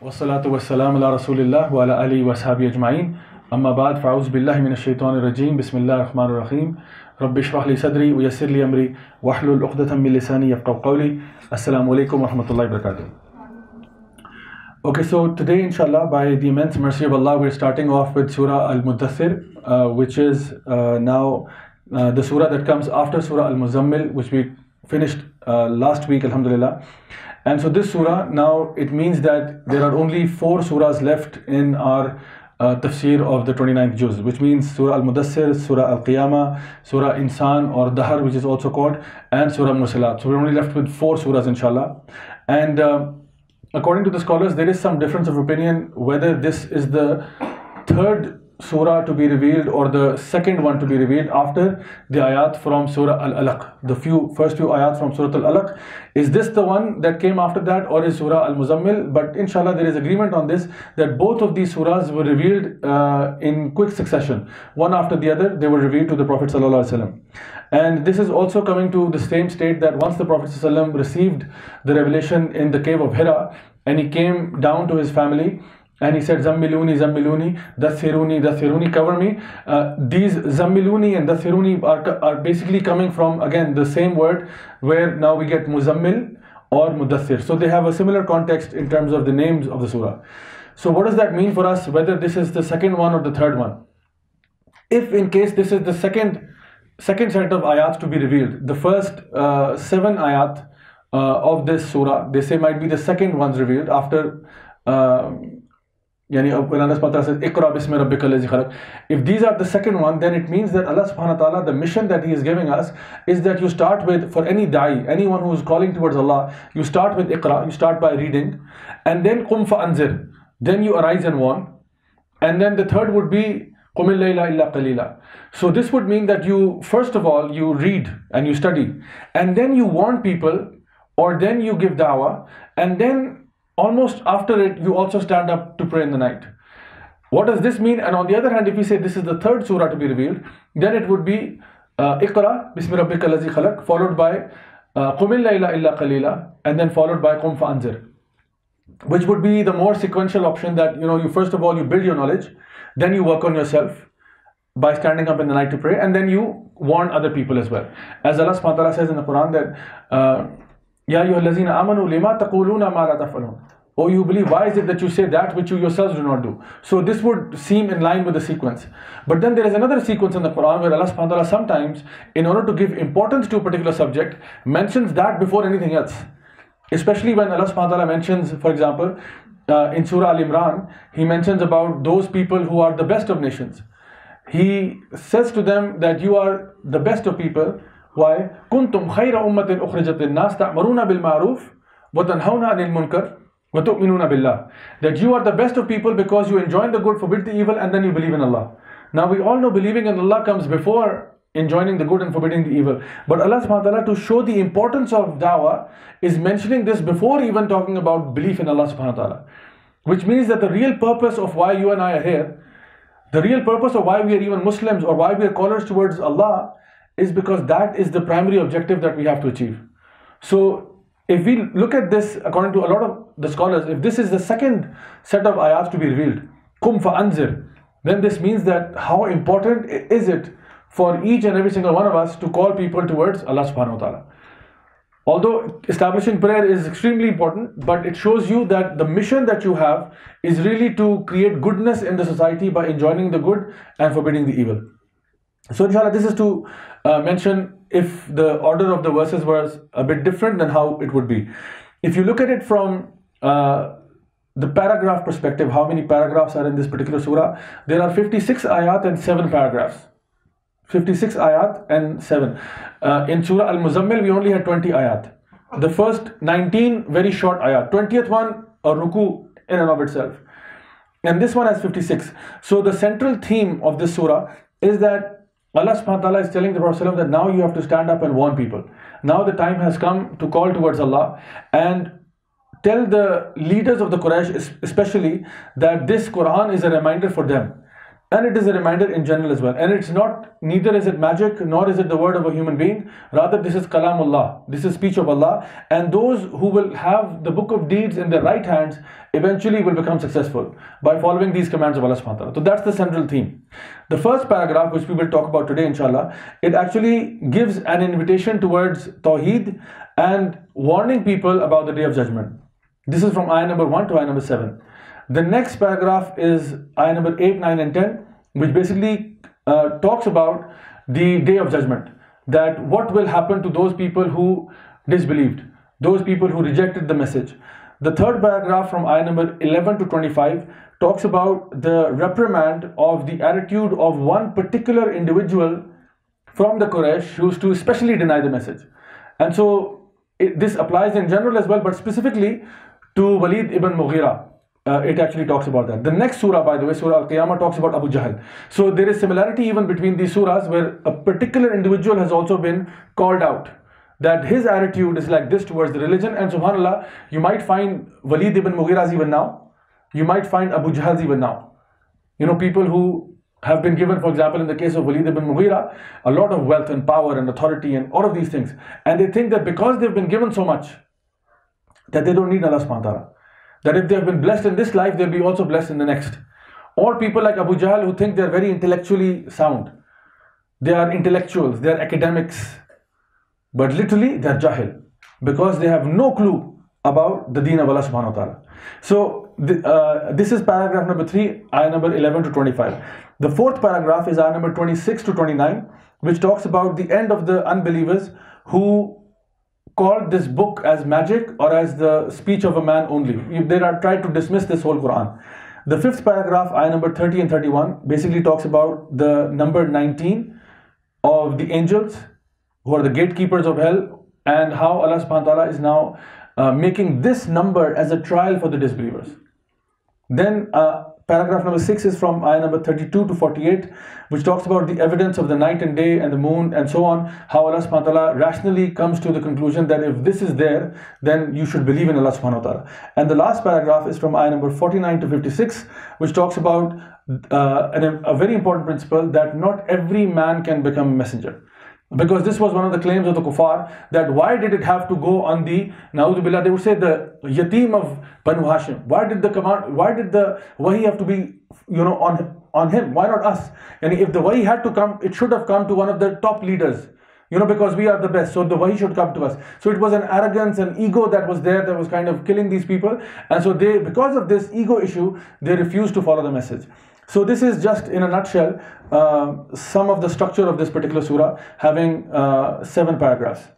والصلاة والسلام على رسول الله وعلى آله وصحبه أجمعين. أما بعد فأعوذ بالله من الشيطان الرجيم. بسم الله الرحمن الرحيم. رب اشرح لي صدري ويسر لي أمري واحلل عقدة من لساني يفقهوا قولي. السلام عليكم ورحمة الله وبركاته. Okay, so today, inshallah, by the immense mercy of Allah, we're starting off with Surah Al Muddathir, uh, which is uh, now uh, the surah that comes after Surah Al Muzammil, which we finished uh, last week, Alhamdulillah. And so, this surah now it means that there are only four surahs left in our uh, tafsir of the 29th juz, which means Surah Al Mudassir, Surah Al Qiyamah, Surah Insan or Dahar, which is also called, and Surah Mursalat. So, we're only left with four surahs, inshallah. And uh, according to the scholars, there is some difference of opinion whether this is the third surah to be revealed or the second one to be revealed after the ayat from Surah Al Alaq. The few first few ayat from Surah Al Alaq. Is this the one that came after that or is Surah Al Muzammil? But inshallah, there is agreement on this that both of these surahs were revealed uh, in quick succession. One after the other, they were revealed to the Prophet. And this is also coming to the same state that once the Prophet received the revelation in the cave of Hira and he came down to his family and he said, Zammiluni, Zammiluni, Dathiruni, Dathiruni, cover me. Uh, these Zammiluni and Dathiruni are, are basically coming from, again, the same word where now we get Muzammil or Mudathir. So they have a similar context in terms of the names of the surah. So what does that mean for us, whether this is the second one or the third one? If in case this is the second second set of ayats to be revealed. The first uh, seven ayat uh, of this surah, they say might be the second ones revealed after. Uh, Yani when Allah says, Iqra bismi rabbika khalaq. If these are the second one, then it means that Allah subhanahu wa ta'ala, the mission that He is giving us is that you start with, for any da'i, anyone who is calling towards Allah, you start with Iqra, you start by reading, and then Qum anzir. Then you arise and warn. And then the third would be Qumil layla illa qalila. So this would mean that you, first of all, you read and you study, and then you warn people, or then you give dawah, and then almost after it, you also stand up to pray in the night. What does this mean? And on the other hand, if we say this is the third surah to be revealed, then it would be uh, Iqra, Bismi Rabbika Lazi Khalaq, followed by uh, Qumil Layla Illa Qalila, and then followed by Qum Fa'anzir. Which would be the more sequential option that, you know, you first of all, you build your knowledge, then you work on yourself by standing up in the night to pray, and then you warn other people as well. As Allah subhanahu wa ta'ala says in the Quran that, uh, Ya ayyuhallazina amanu lima taquluna ma la taf'alun. Oh, you believe, why is it that you say that which you yourselves do not do? So this would seem in line with the sequence. But then there is another sequence in the Quran where Allah subhanahu wa ta'ala sometimes, in order to give importance to a particular subject, mentions that before anything else. Especially when Allah subhanahu wa ta'ala mentions, for example, uh, in Surah Al Imran, He mentions about those people who are the best of nations. He says to them that you are the best of people. Why? كنتم خير أمة أخرجت للناس تأمرون بالمعروف وتنهون عن المنكر وتؤمنون بالله. That you are the best of people because you enjoin the good, forbid the evil, and then you believe in Allah. Now we all know believing in Allah comes before enjoining the good and forbidding the evil. But Allah subhanahu wa ta'ala to show the importance of dawah is mentioning this before even talking about belief in Allah subhanahu wa ta'ala. Which means that the real purpose of why you and I are here the real purpose of why we are even Muslims or why we are callers towards Allah is because that is the primary objective that we have to achieve. So, if we look at this, according to a lot of the scholars, if this is the second set of ayats to be revealed, kum anzir, then this means that how important is it for each and every single one of us to call people towards Allah subhanahu wa ta'ala. Although establishing prayer is extremely important, but it shows you that the mission that you have is really to create goodness in the society by enjoining the good and forbidding the evil. So, inshallah, this is to uh, mention if the order of the verses was a bit different than how it would be. If you look at it from uh, the paragraph perspective, how many paragraphs are in this particular surah? There are 56 ayat and 7 paragraphs. 56 ayat and 7. Uh, in Surah Al Muzammil, we only had 20 ayat. The first 19 very short ayat. 20th one, a ruku in and of itself. And this one has 56. So the central theme of this surah is that Allah subhanahu wa ta'ala is telling the Prophet that now you have to stand up and warn people. Now the time has come to call towards Allah and tell the leaders of the Quraysh especially that this Quran is a reminder for them and it is a reminder in general as well. And it's not, neither is it magic, nor is it the word of a human being. Rather, this is kalamullah. This is speech of Allah. And those who will have the book of deeds in their right hands eventually will become successful by following these commands of Allah subhanahu wa ta'ala. So that's the central theme. The first paragraph, which we will talk about today, inshallah, it actually gives an invitation towards Tawheed and warning people about the day of judgment. This is from ayah number 1 to ayah number 7. The next paragraph is ayah number 8, 9, and 10, which basically uh, talks about the day of judgment. That what will happen to those people who disbelieved, those people who rejected the message. The third paragraph from ayah number 11 to 25 talks about the reprimand of the attitude of one particular individual from the Quraysh who used to especially deny the message. And so it, this applies in general as well, but specifically to Walid ibn Mughira uh, it actually talks about that. The next surah, by the way, Surah Al-Qiyamah talks about Abu Jahl. So there is similarity even between these surahs where a particular individual has also been called out. That his attitude is like this towards the religion and subhanAllah, you might find Walid ibn Mughiras even now. You might find Abu Jahl's even now. You know, people who have been given, for example, in the case of Walid ibn Mughira, a lot of wealth and power and authority and all of these things. And they think that because they've been given so much, that they don't need Allah subhanahu wa ta'ala that if they have been blessed in this life, they'll be also blessed in the next. Or people like Abu Jahl who think they're very intellectually sound. They are intellectuals, they are academics, but literally they're jahil because they have no clue about the deen of Allah subhanahu wa ta'ala. So uh, this is paragraph number 3, ayah number 11 to 25. The fourth paragraph is ayah number 26 to 29, which talks about the end of the unbelievers who called this book as magic or as the speech of a man only. They are tried to dismiss this whole Quran. The fifth paragraph, ayah number 30 and 31, basically talks about the number 19 of the angels who are the gatekeepers of hell and how Allah subhanahu wa ta'ala is now uh, making this number as a trial for the disbelievers. Then uh, Paragraph number 6 is from ayah number 32 to 48, which talks about the evidence of the night and day and the moon and so on. How Allah subhanahu wa ta'ala rationally comes to the conclusion that if this is there, then you should believe in Allah subhanahu wa ta'ala. And the last paragraph is from ayah number 49 to 56, which talks about uh, an, a very important principle that not every man can become a messenger. Because this was one of the claims of the kuffar that why did it have to go on the Billah, they would say the yatim of Banu Hashim. Why did the command why did the wahi have to be you know on on him? Why not us? And if the wahi had to come, it should have come to one of the top leaders. You know, because we are the best, so the wahi should come to us. So it was an arrogance and ego that was there that was kind of killing these people. And so they, because of this ego issue, they refused to follow the message. So this is just in a nutshell uh, some of the structure of this particular surah having uh, seven paragraphs.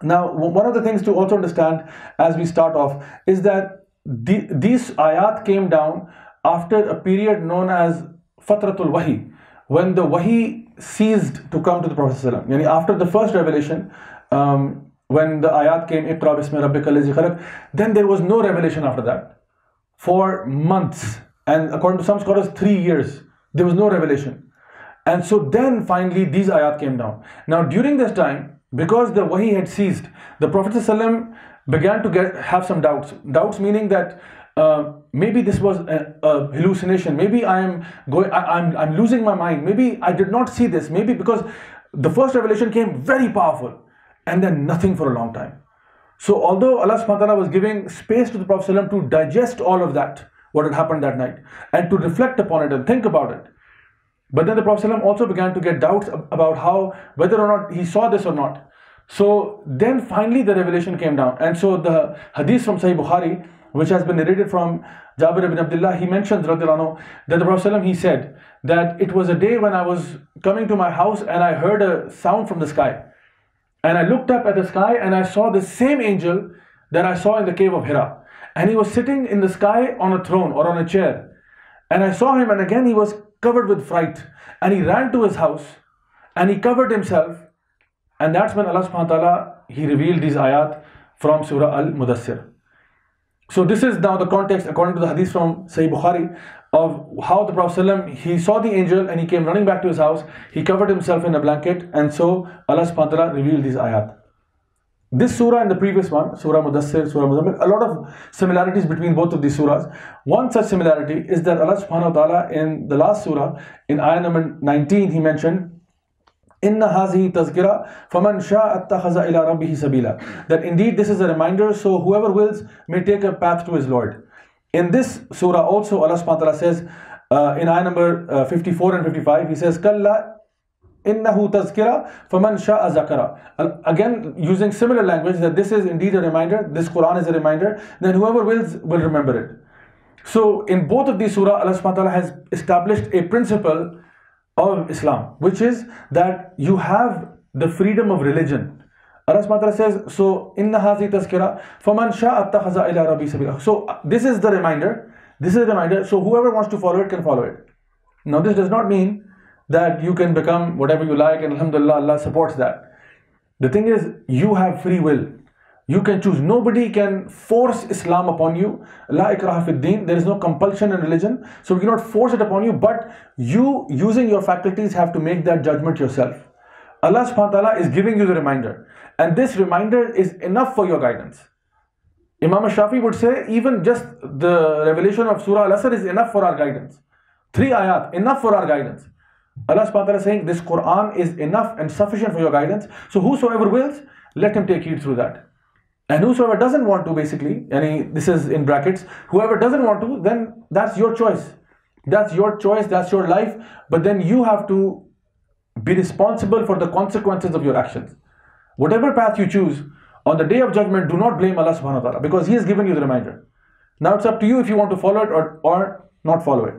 Now, one of the things to also understand as we start off is that the, these ayat came down after a period known as Fatratul Wahi, when the Wahi ceased to come to the Prophet. Yani after the first revelation, um, when the ayat came, Iqra bismi rabbika then there was no revelation after that for months and according to some scholars, three years. There was no revelation. And so then finally these ayat came down. Now during this time, because the wahi had ceased, the Prophet ﷺ began to get have some doubts. Doubts meaning that uh, maybe this was a, a, hallucination. Maybe I am going. I, I'm I'm losing my mind. Maybe I did not see this. Maybe because the first revelation came very powerful, and then nothing for a long time. So although Allah subhanahu wa ta'ala was giving space to the Prophet ﷺ to digest all of that, what had happened that night and to reflect upon it and think about it. But then the Prophet ﷺ also began to get doubts about how, whether or not he saw this or not. So then finally the revelation came down. And so the hadith from Sahih Bukhari, which has been narrated from Jabir ibn Abdullah, he mentions that the Prophet ﷺ, he said that it was a day when I was coming to my house and I heard a sound from the sky. And I looked up at the sky and I saw the same angel that I saw in the cave of Hira and he was sitting in the sky on a throne or on a chair. And I saw him, and again he was covered with fright. And he ran to his house and he covered himself. And that's when Allah subhanahu wa ta'ala he revealed these ayat from Surah Al Mudassir. So this is now the context according to the hadith from Sahih Bukhari of how the Prophet he saw the angel and he came running back to his house. He covered himself in a blanket and so Allah subhanahu wa ta'ala revealed these ayat. This surah and the previous one, Surah Mudassir, Surah Muzammil, a lot of similarities between both of these surahs. One such similarity is that Allah subhanahu wa ta'ala in the last surah, in ayah number 19, He mentioned, Inna hazihi tazkira faman sha'attahaza ila rabbihi sabila. That indeed this is a reminder, so whoever wills may take a path to his Lord. In this surah also Allah subhanahu wa ta'ala says, uh, in ayah number uh, 54 and 55, He says, innahu tazkira faman sha'a zakara again using similar language that this is indeed a reminder this quran is a reminder then whoever wills will remember it so in both of these surah allah subhanahu wa ta'ala has established a principle of islam which is that you have the freedom of religion Allah subhanahu wa ta'ala says, so inna hazi tazkira faman sha'a attakhaza ila rabbi sabila. So this is the reminder. This is a reminder. So whoever wants to follow it can follow it. Now this does not mean that you can become whatever you like and alhamdulillah Allah supports that. The thing is you have free will. You can choose. Nobody can force Islam upon you. La ikraha. There is no compulsion in religion. So we cannot force it upon you. But you, using your faculties, have to make that judgment yourself. Allah subhanahu wa ta'ala is giving you the reminder. And this reminder is enough for your guidance. Imam Shafi would say, even just the revelation of Surah Al-Asr is enough for our guidance. Three ayat, enough for our guidance. Allah subhanahu wa ta'ala is saying this Quran is enough and sufficient for your guidance. So whosoever wills, let him take heed through that. And whosoever doesn't want to, basically, any this is in brackets, whoever doesn't want to, then that's your choice. That's your choice, that's your life. But then you have to be responsible for the consequences of your actions. Whatever path you choose, on the day of judgment, do not blame Allah subhanahu wa ta'ala because He has given you the reminder. Now it's up to you if you want to follow it or, or not follow it.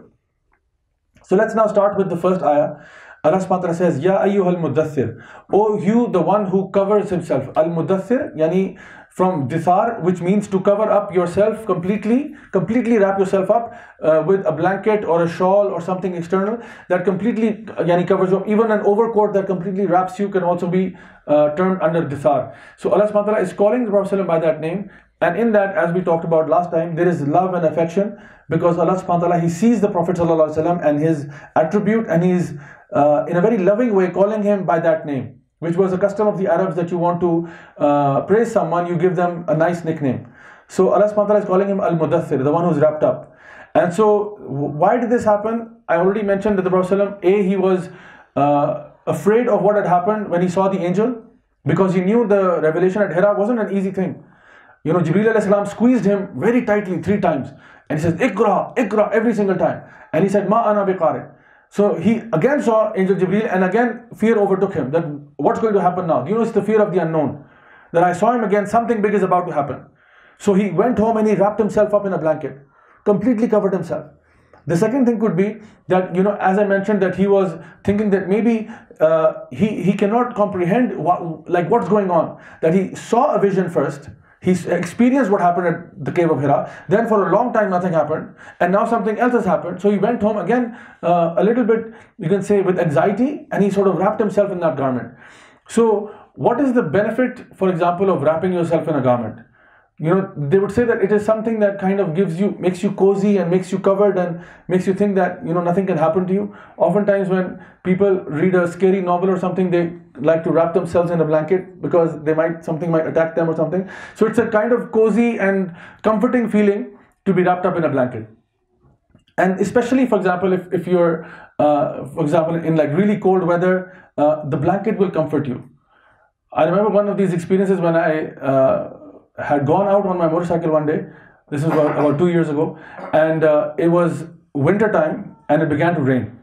So let's now start with the first ayah. Allah subhanahu says, Ya ayyuhal mudathir. O you, the one who covers himself. Al mudathir, yani from dithar, which means to cover up yourself completely, completely wrap yourself up uh, with a blanket or a shawl or something external that completely yani covers you. Even an overcoat that completely wraps you can also be uh, termed under dithar. So Allah subhanahu is calling the Prophet by that name. And in that, as we talked about last time, there is love and affection because Allah subhanahu wa ta'ala, He sees the Prophet and his attribute and He's uh, in a very loving way calling him by that name, which was a custom of the Arabs that you want to uh, praise someone, you give them a nice nickname. So Allah subhanahu wa ta'ala is calling him Al-Mudathir, the one who's wrapped up. And so why did this happen? I already mentioned that the Prophet A, he was uh, afraid of what had happened when he saw the angel because he knew the revelation at Hira wasn't an easy thing. You know, Jibreel salam squeezed him very tightly three times. And he says, Ikra, Ikra, every single time. And he said, Ma ana biqari. So he again saw Angel Jibreel and again fear overtook him that what's going to happen now? You know, it's the fear of the unknown. That I saw him again, something big is about to happen. So he went home and he wrapped himself up in a blanket, completely covered himself. The second thing could be that, you know, as I mentioned, that he was thinking that maybe uh, he, he cannot comprehend what, like what's going on. That he saw a vision first, he experienced what happened at the cave of Hira. Then for a long time nothing happened. And now something else has happened. So he went home again uh, a little bit, you can say, with anxiety. And he sort of wrapped himself in that garment. So what is the benefit, for example, of wrapping yourself in a garment? you know they would say that it is something that kind of gives you makes you cozy and makes you covered and makes you think that you know nothing can happen to you oftentimes when people read a scary novel or something they like to wrap themselves in a blanket because they might something might attack them or something. So it's a kind of cozy and comforting feeling to be wrapped up in a blanket. And especially for example if, if you're uh, for example in like really cold weather uh, the blanket will comfort you. I remember one of these experiences when i uh, had gone out on my motorcycle one day. This is about, about two years ago, and uh, it was winter time, and it began to rain,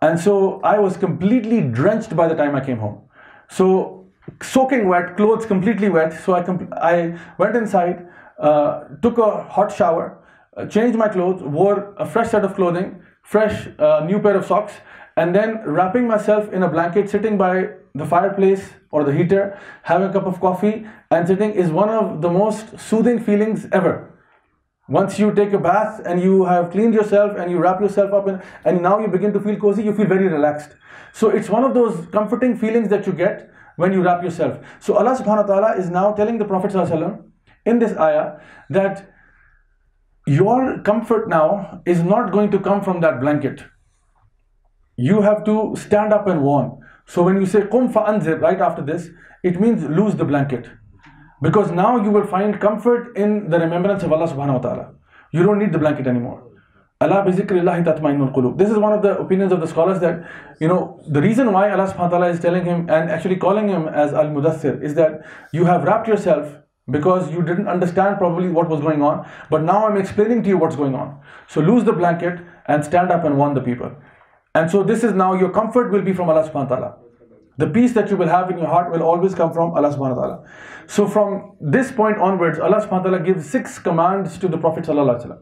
and so I was completely drenched by the time I came home. So soaking wet, clothes completely wet. So I compl- I went inside, uh, took a hot shower, uh, changed my clothes, wore a fresh set of clothing, fresh uh, new pair of socks, and then wrapping myself in a blanket, sitting by the fireplace or the heater, having a cup of coffee and sitting is one of the most soothing feelings ever. Once you take a bath and you have cleaned yourself and you wrap yourself up in, and now you begin to feel cozy, you feel very relaxed. So it's one of those comforting feelings that you get when you wrap yourself. So Allah subhanahu wa ta'ala is now telling the Prophet in this ayah that your comfort now is not going to come from that blanket. You have to stand up and warm. So when you say qum fa'anzir right after this, it means lose the blanket. Because now you will find comfort in the remembrance of Allah subhanahu wa ta'ala. You don't need the blanket anymore. Allah bizikrillahi tatma'innul qulub. This is one of the opinions of the scholars that, you know, the reason why Allah subhanahu wa ta'ala is telling him and actually calling him as Al Mudathir is that you have wrapped yourself because you didn't understand probably what was going on, but now I'm explaining to you what's going on. So lose the blanket and stand up and warn the people. And so this is now your comfort will be from Allah subhanahu wa ta'ala. The peace that you will have in your heart will always come from Allah subhanahu wa ta'ala. So from this point onwards, Allah subhanahu wa ta'ala gives six commands to the Prophet sallallahu alaihi wasallam.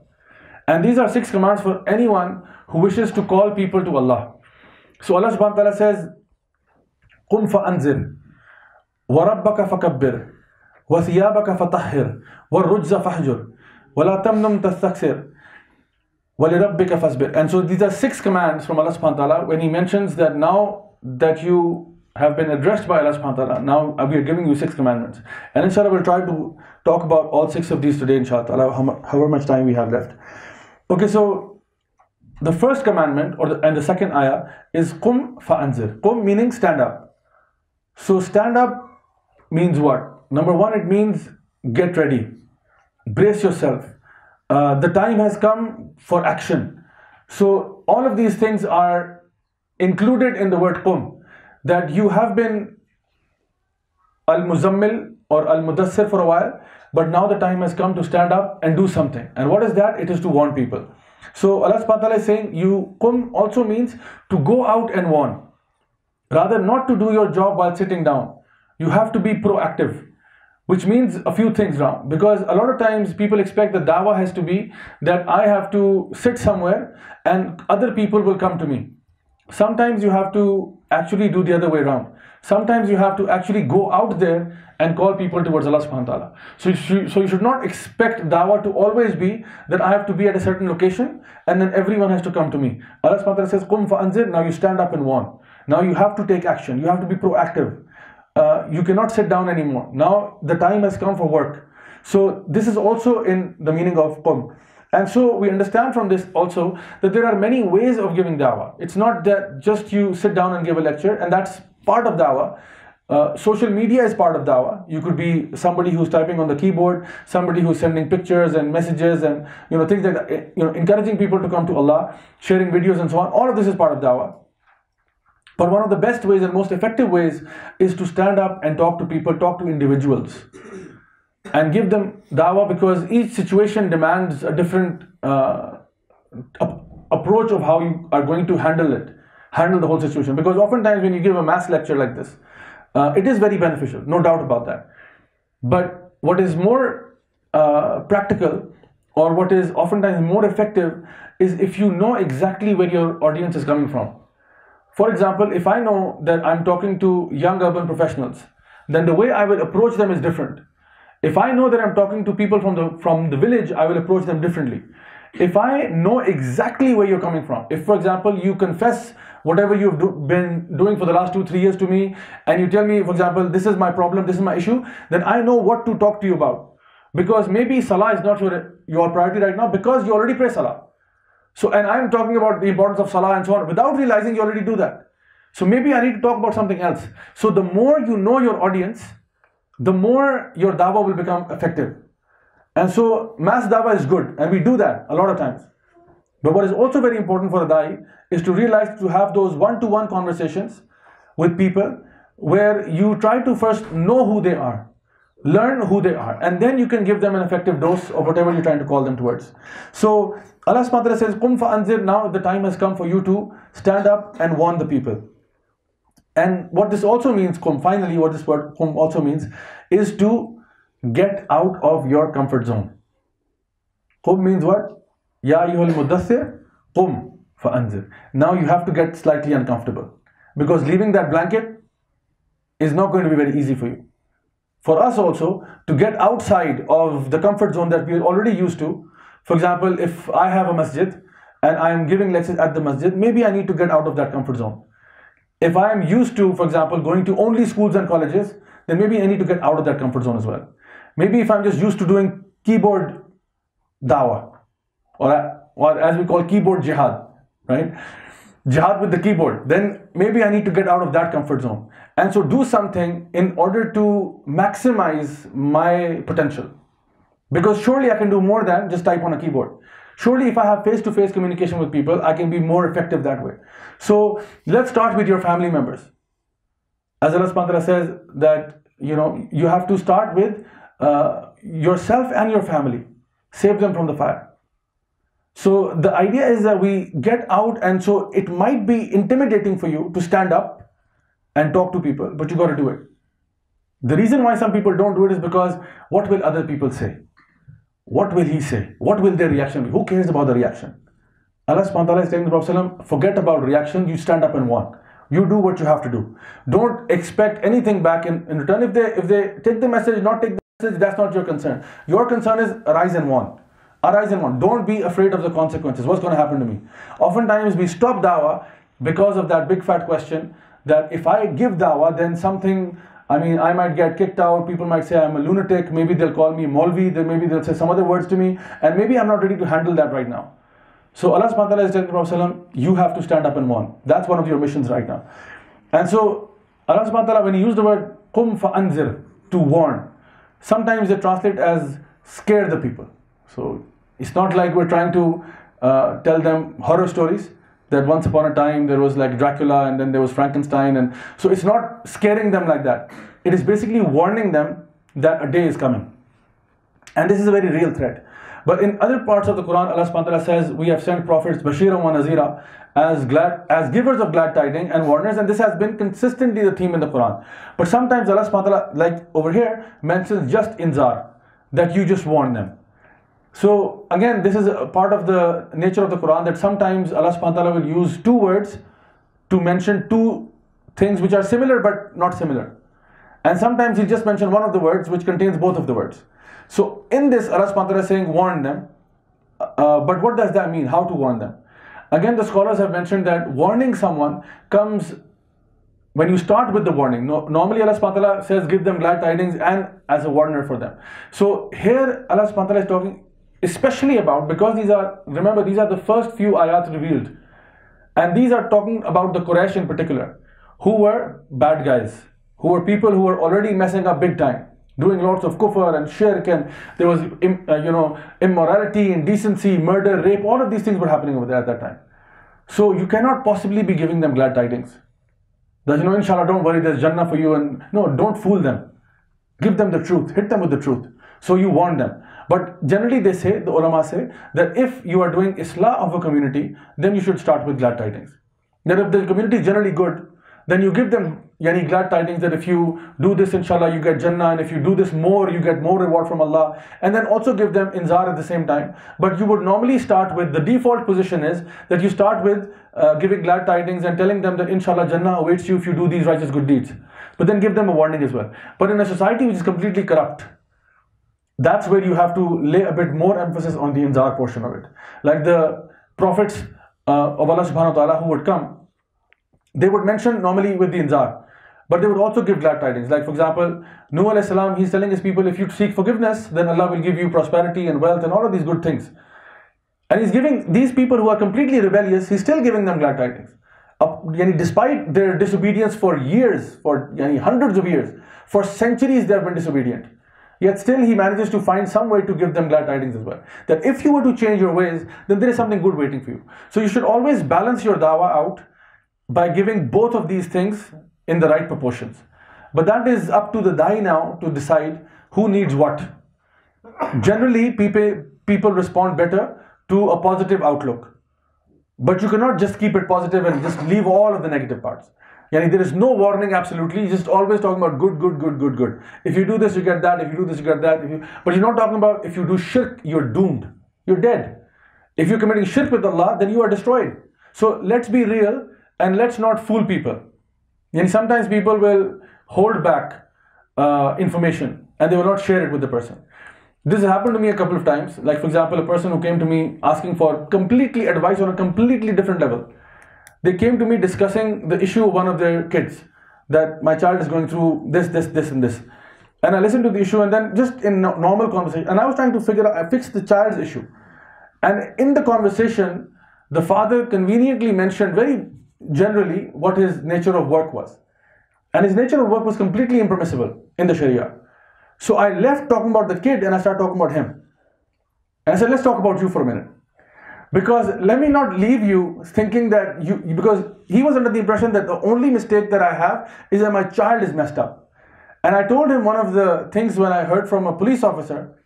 And these are six commands for anyone who wishes to call people to Allah. So Allah subhanahu wa ta'ala says, قُمْ فَأَنزِرْ وَرَبَّكَ فَكَبِّرْ وَثِيَابَكَ فَطَهِّرْ وَالرُّجْزَ فَحْجُرْ وَلَا تَمْنُمْ تَسْتَكْثِرْ وَلِرَبِّكَ فَاسْبِرْ And so these are six commands from Allah subhanahu wa ta'ala when He mentions that now that you have been addressed by Allah subhanahu wa ta'ala, now we are giving you six commandments. And inshallah we'll try to talk about all six of these today inshallah, however much time we have left. Okay, so the first commandment or the, and the second ayah is Qum fa'anzir. Qum meaning stand up. So stand up means what? Number one, it means get ready, brace yourself. Uh, the time has come for action. So all of these things are included in the word Qum. That you have been al-muzammil or al-mudassir for a while, but now the time has come to stand up and do something. And what is that? It is to warn people. So Allah subhanahu is saying, you kum also means to go out and warn. Rather not to do your job while sitting down. You have to be proactive. Which means a few things now. Because a lot of times people expect the dawah has to be that I have to sit somewhere and other people will come to me. Sometimes you have to actually do the other way around. Sometimes you have to actually go out there and call people towards Allah subhanahu wa ta'ala. So you, should, so you should not expect dawah to always be that I have to be at a certain location and then everyone has to come to me. Allah subhanahu wa ta'ala says, Qum fa'anzir, now you stand up and warn. Now you have to take action. You have to be proactive. Uh, you cannot sit down anymore. Now the time has come for work. So this is also in the meaning of Qum. And so we understand from this also that there are many ways of giving dawah. It's not that just you sit down and give a lecture and that's part of dawah. Uh, social media is part of dawah. You could be somebody who's typing on the keyboard, somebody who's sending pictures and messages and you know things like that. You know, encouraging people to come to Allah, sharing videos and so on. All of this is part of dawah. But one of the best ways and most effective ways is to stand up and talk to people, talk to individuals, and give them dawah because each situation demands a different uh, approach of how you are going to handle it, handle the whole situation. Because oftentimes when you give a mass lecture like this, uh, it is very beneficial, no doubt about that. But what is more uh, practical or what is oftentimes more effective is if you know exactly where your audience is coming from. For example, if I know that I'm talking to young urban professionals, then the way I will approach them is different. If I know that I'm talking to people from the from the village, I will approach them differently. If I know exactly where you're coming from, if for example you confess whatever you've do, been doing for the last two, three years to me, and you tell me, for example, this is my problem, this is my issue, then I know what to talk to you about. Because maybe Salah is not your, your priority right now because you already pray Salah. So, and I'm talking about the importance of Salah and so on without realizing you already do that. So maybe I need to talk about something else. So the more you know your audience, the more your dawah will become effective. And so mass dawah is good, and we do that a lot of times. But what is also very important for a Dai is to realize to have those one-to-one conversations with people where you try to first know who they are, learn who they are, and then you can give them an effective dose of whatever you're trying to call them towards. So Allah subhanahu says, Qum fa'anzir, now the time has come for you to stand up and warn the people. And what this also means, finally what this word Qum also means, is to get out of your comfort zone. Qum means what? Ya ayyuhal mudathir, qum fa'anzir. Now you have to get slightly uncomfortable. Because leaving that blanket is not going to be very easy for you. For us also, to get outside of the comfort zone that we are already used to, for example, if I have a masjid and I am giving lectures at the masjid, maybe I need to get out of that comfort zone. If I am used to, for example, going to only schools and colleges, then maybe I need to get out of that comfort zone as well. Maybe if I'm just used to doing keyboard dawah, or, or as we call keyboard jihad, right? jihad with the keyboard, then maybe I need to get out of that comfort zone. And so do something in order to maximize my potential. Because surely I can do more than just type on a keyboard. Surely if I have face-to-face communication with people, I can be more effective that way. So let's start with your family members. As subhanahu wa says that, you know, you have to start with uh, yourself and your family. Save them from the fire. So the idea is that we get out, and so it might be intimidating for you to stand up and talk to people, but you got to do it. The reason why some people don't do it is because what will other people say? What will he say? What will their reaction be? Who cares about the reaction? Allah subhanahu wa ta'ala is telling the Prophet, forget about reaction, you stand up and walk. You do what you have to do. Don't expect anything back in, in return. If they if they take the message, not take the message, that's not your concern. Your concern is arise and want. Arise and want. Don't be afraid of the consequences. What's going to happen to me? Oftentimes we stop dawah because of that big fat question that if I give dawah, then something I mean, I might get kicked out. People might say I'm a lunatic. Maybe they'll call me Molvi. Then maybe they'll say some other words to me. And maybe I'm not ready to handle that right now. So Allah subhanahu wa ta'ala is telling Prophet, you have to stand up and warn. That's one of your missions right now. And so Allah subhanahu wa ta'ala, when he used the word qum fa'anzir, to warn, sometimes they translate as scare the people. So it's not like we're trying to uh, tell them horror stories that once upon a time there was like Dracula and then there was Frankenstein and so it's not scaring them like that. It is basically warning them that a day is coming. And this is a very real threat. But in other parts of the Quran, Allah subhanahu says, We have sent prophets Bashira wa Nazira as glad as givers of glad tidings and warners, and this has been consistently the theme in the Quran. But sometimes Allah subhanahu like over here, mentions just inzar, that you just warn them. So again, this is a part of the nature of the Quran that sometimes Allah subhanahu wa ta'ala will use two words to mention two things which are similar but not similar. And sometimes he'll just mention one of the words which contains both of the words. So in this, Allah subhanahu wa ta'ala is saying, warn them. Uh, but what does that mean? How to warn them? Again, the scholars have mentioned that warning someone comes when you start with the warning. No, normally Allah subhanahu wa ta'ala says, give them glad tidings and as a warner for them. So here Allah subhanahu wa ta'ala is talking especially about, because these are, remember, these are the first few ayat revealed. And these are talking about the Quraysh in particular, who were bad guys, who were people who were already messing up big time doing lots of kufr and shirk and there was uh, you know immorality indecency murder rape all of these things were happening over there at that time. So you cannot possibly be giving them glad tidings. That you know inshallah don't worry there's jannah for you and no don't fool them. Give them the truth hit them with the truth. So you warn them but generally they say the ulama say that if you are doing islah of a community then you should start with glad tidings. That if the community is generally good then you give them yani glad tidings that if you do this inshallah you get jannah and if you do this more you get more reward from Allah. And then also give them inzar at the same time. But you would normally start with the default position is that you start with uh, giving glad tidings and telling them that inshallah jannah awaits you if you do these righteous good deeds. But then give them a warning as well. But in a society which is completely corrupt that's where you have to lay a bit more emphasis on the inzar portion of it like the prophets uh, of Allah subhanahu wa ta'ala who would come they would mention normally with the inzar, but they would also give glad tidings. Like for example, Nuh alayhi salam, he's telling his people, if you seek forgiveness, then Allah will give you prosperity and wealth and all of these good things. And he's giving these people who are completely rebellious, he's still giving them glad tidings. Uh, despite their disobedience for years, for yani, hundreds of years, for centuries they have been disobedient. Yet still he manages to find some way to give them glad tidings as well. That if you were to change your ways, then there is something good waiting for you. So you should always balance your dawah out by giving both of these things in the right proportions. But that is up to the da'i now to decide who needs what. Generally, people, people respond better to a positive outlook. But you cannot just keep it positive and just leave all of the negative parts. Yani there is no warning absolutely, you're just always talking about good, good, good, good, good. If you do this, you get that. If you do this, you get that. You, but you're not talking about if you do shirk, you're doomed. You're dead. If you're committing shirk with Allah, then you are destroyed. So let's be real and let's not fool people. And sometimes people will hold back uh, information and they will not share it with the person. This happened to me a couple of times. Like, for example, a person who came to me asking for completely advice on a completely different level. They came to me discussing the issue of one of their kids that my child is going through this, this, this, and this. And I listened to the issue and then just in normal conversation, and I was trying to figure out, fix the child's issue. And in the conversation, the father conveniently mentioned very generally what his nature of work was. And his nature of work was completely impermissible in the Sharia. So I left talking about the kid and I started talking about him. And I said, let's talk about you for a minute. Because let me not leave you thinking that you, because he was under the impression that the only mistake that I have is that my child is messed up. And I told him one of the things when I heard from a police officer,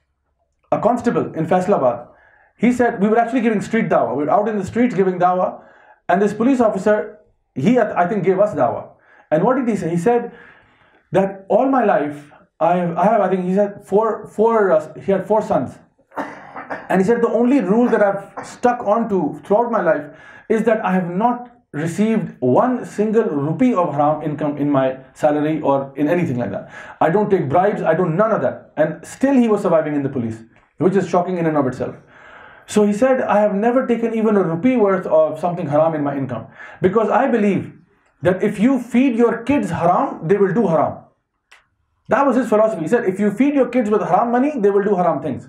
a constable in Faisalabad, he said we were actually giving street dawa We were out in the streets giving dawa and this police officer, he I think gave us dawa And what did he say? He said that all my life, I have, I, have, I think he said four, four, uh, he had four sons. And he said the only rule that I've stuck onto throughout my life is that I have not received one single rupee of haram income in my salary or in anything like that. I don't take bribes, I don't none of that. And still he was surviving in the police, which is shocking in and of itself. So he said, I have never taken even a rupee worth of something haram in my income. Because I believe that if you feed your kids haram, they will do haram. That was his philosophy. He said, if you feed your kids with haram money, they will do haram things.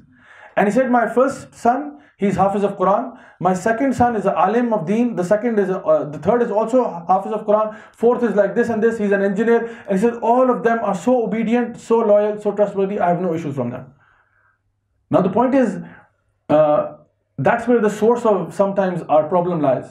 And he said, my first son, he's Hafiz of Quran. My second son is an alim of deen. The second is, uh, the third is also Hafiz of Quran. Fourth is like this and this. He's an engineer. And he said, all of them are so obedient, so loyal, so trustworthy. I have no issues from them. Now the point is, uh, that's where the source of sometimes our problem lies.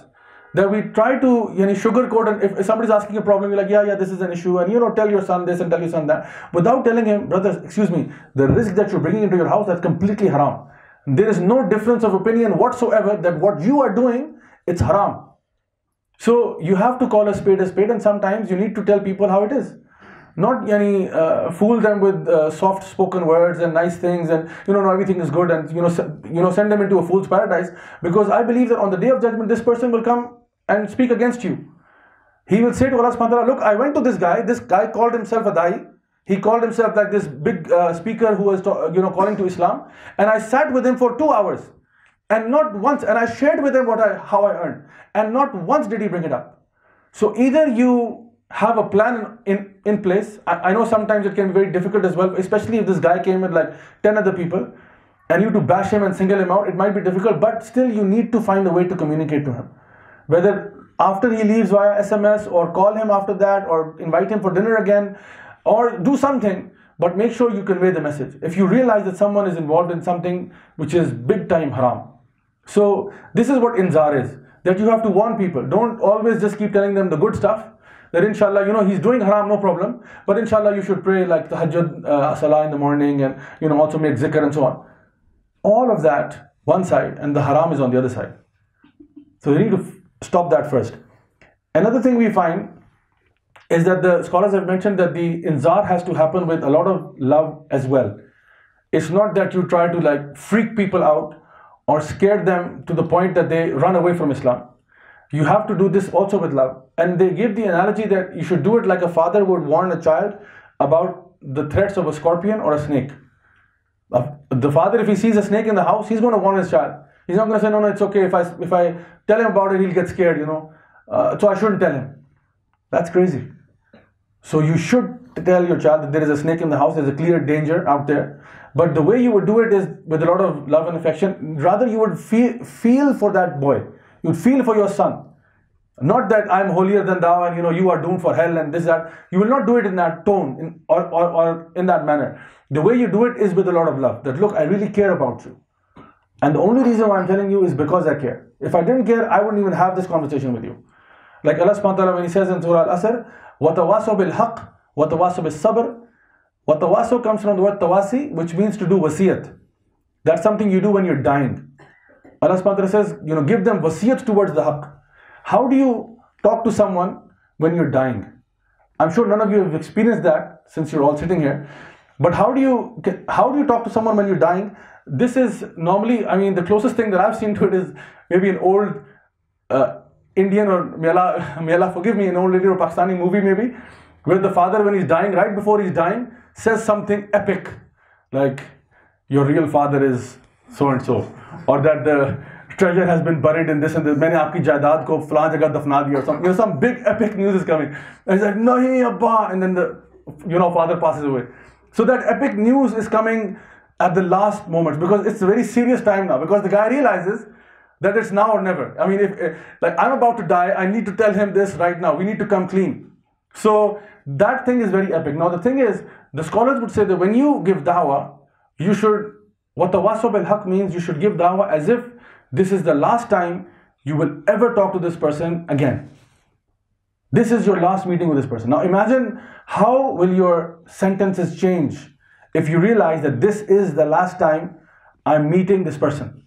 That we try to you know, sugarcoat, and if, somebody's asking a problem, you're like, yeah, yeah, this is an issue, and you know, tell your son this and tell your son that, without telling him, brother, excuse me, the risk that you're bringing into your house that's completely haram. There is no difference of opinion whatsoever that what you are doing, it's haram. So you have to call a spade a spade, and sometimes you need to tell people how it is not any uh, fool them with uh, soft spoken words and nice things and you know everything is good and you know you know send them into a fool's paradise because i believe that on the day of judgment this person will come and speak against you. He will say to allah subhanahu wa ta'ala, look i went to this guy. This guy called himself a dai. He called himself like this big uh, speaker who was you know calling to islam. And i sat with him for 2 hours. And not once and i shared with him what i how i earned. And not once did he bring it up. So either you have a plan in, in place. I, I, know sometimes it can be very difficult as well, especially if this guy came with like 10 other people. And you to bash him and single him out, it might be difficult, but still you need to find a way to communicate to him. Whether after he leaves via SMS or call him after that or invite him for dinner again or do something, but make sure you convey the message. If you realize that someone is involved in something which is big time haram. So this is what inzar is, that you have to warn people. Don't always just keep telling them the good stuff that inshallah, you know, he's doing haram, no problem. But inshallah, you should pray like Tahajjud uh, salah in the morning and, you know, also make zikr and so on. All of that, one side, and the haram is on the other side. So we need to stop that first. Another thing we find is that the scholars have mentioned that the inzar has to happen with a lot of love as well. It's not that you try to like freak people out or scare them to the point that they run away from Islam you have to do this also with love. And they give the analogy that you should do it like a father would warn a child about the threats of a scorpion or a snake. The father, if he sees a snake in the house, he's going to warn his child. He's not going to say, no, no, it's okay. If I, if I tell him about it, he'll get scared, you know. Uh, so I shouldn't tell him. That's crazy. So you should tell your child that there is a snake in the house, there's a clear danger out there. But the way you would do it is with a lot of love and affection. Rather, you would feel, feel for that boy. You'd feel for your son. Not that I'm holier than thou and you know you are doomed for hell and this, that. You will not do it in that tone in, or, or, or in that manner. The way you do it is with a lot of love. That look, I really care about you. And the only reason why I'm telling you is because I care. If I didn't care, I wouldn't even have this conversation with you. Like Allah subhanahu wa ta'ala when He says in Surah Al-Asr, وَتَوَاسَوْ بِالْحَقِّ وَتَوَاسَوْ بِالصَّبْرِ Watawaso comes from the word tawasi, which means to do wasiyat. That's something you do when you're dying. Allah subhanahu says, you know, give them wasiyat towards the haqq. How do you talk to someone when you're dying? I'm sure none of you have experienced that since you're all sitting here. But how do you how do you talk to someone when you're dying? This is normally, I mean, the closest thing that I've seen to it is maybe an old uh, Indian or may Allah, may Allah forgive me, an old Indian or Pakistani movie maybe, where the father, when he's dying, right before he's dying, says something epic, like your real father is so and so or that the treasure has been buried in this and this मैंने आपकी जायदाद को फलां जगह दफना दिया or something you know some big epic news is coming and he's like nahi abba and then the you know father passes away so that epic news is coming at the last moment because it's a very serious time now because the guy realizes that it's now or never. I mean, if eh, like I'm about to die, I need to tell him this right now. We need to come clean. So that thing is very epic. Now the thing is, the scholars would say that when you give dawah, you should what tawasub al haq means you should give dawah as if this is the last time you will ever talk to this person again. This is your last meeting with this person. Now imagine how will your sentences change if you realize that this is the last time I'm meeting this person.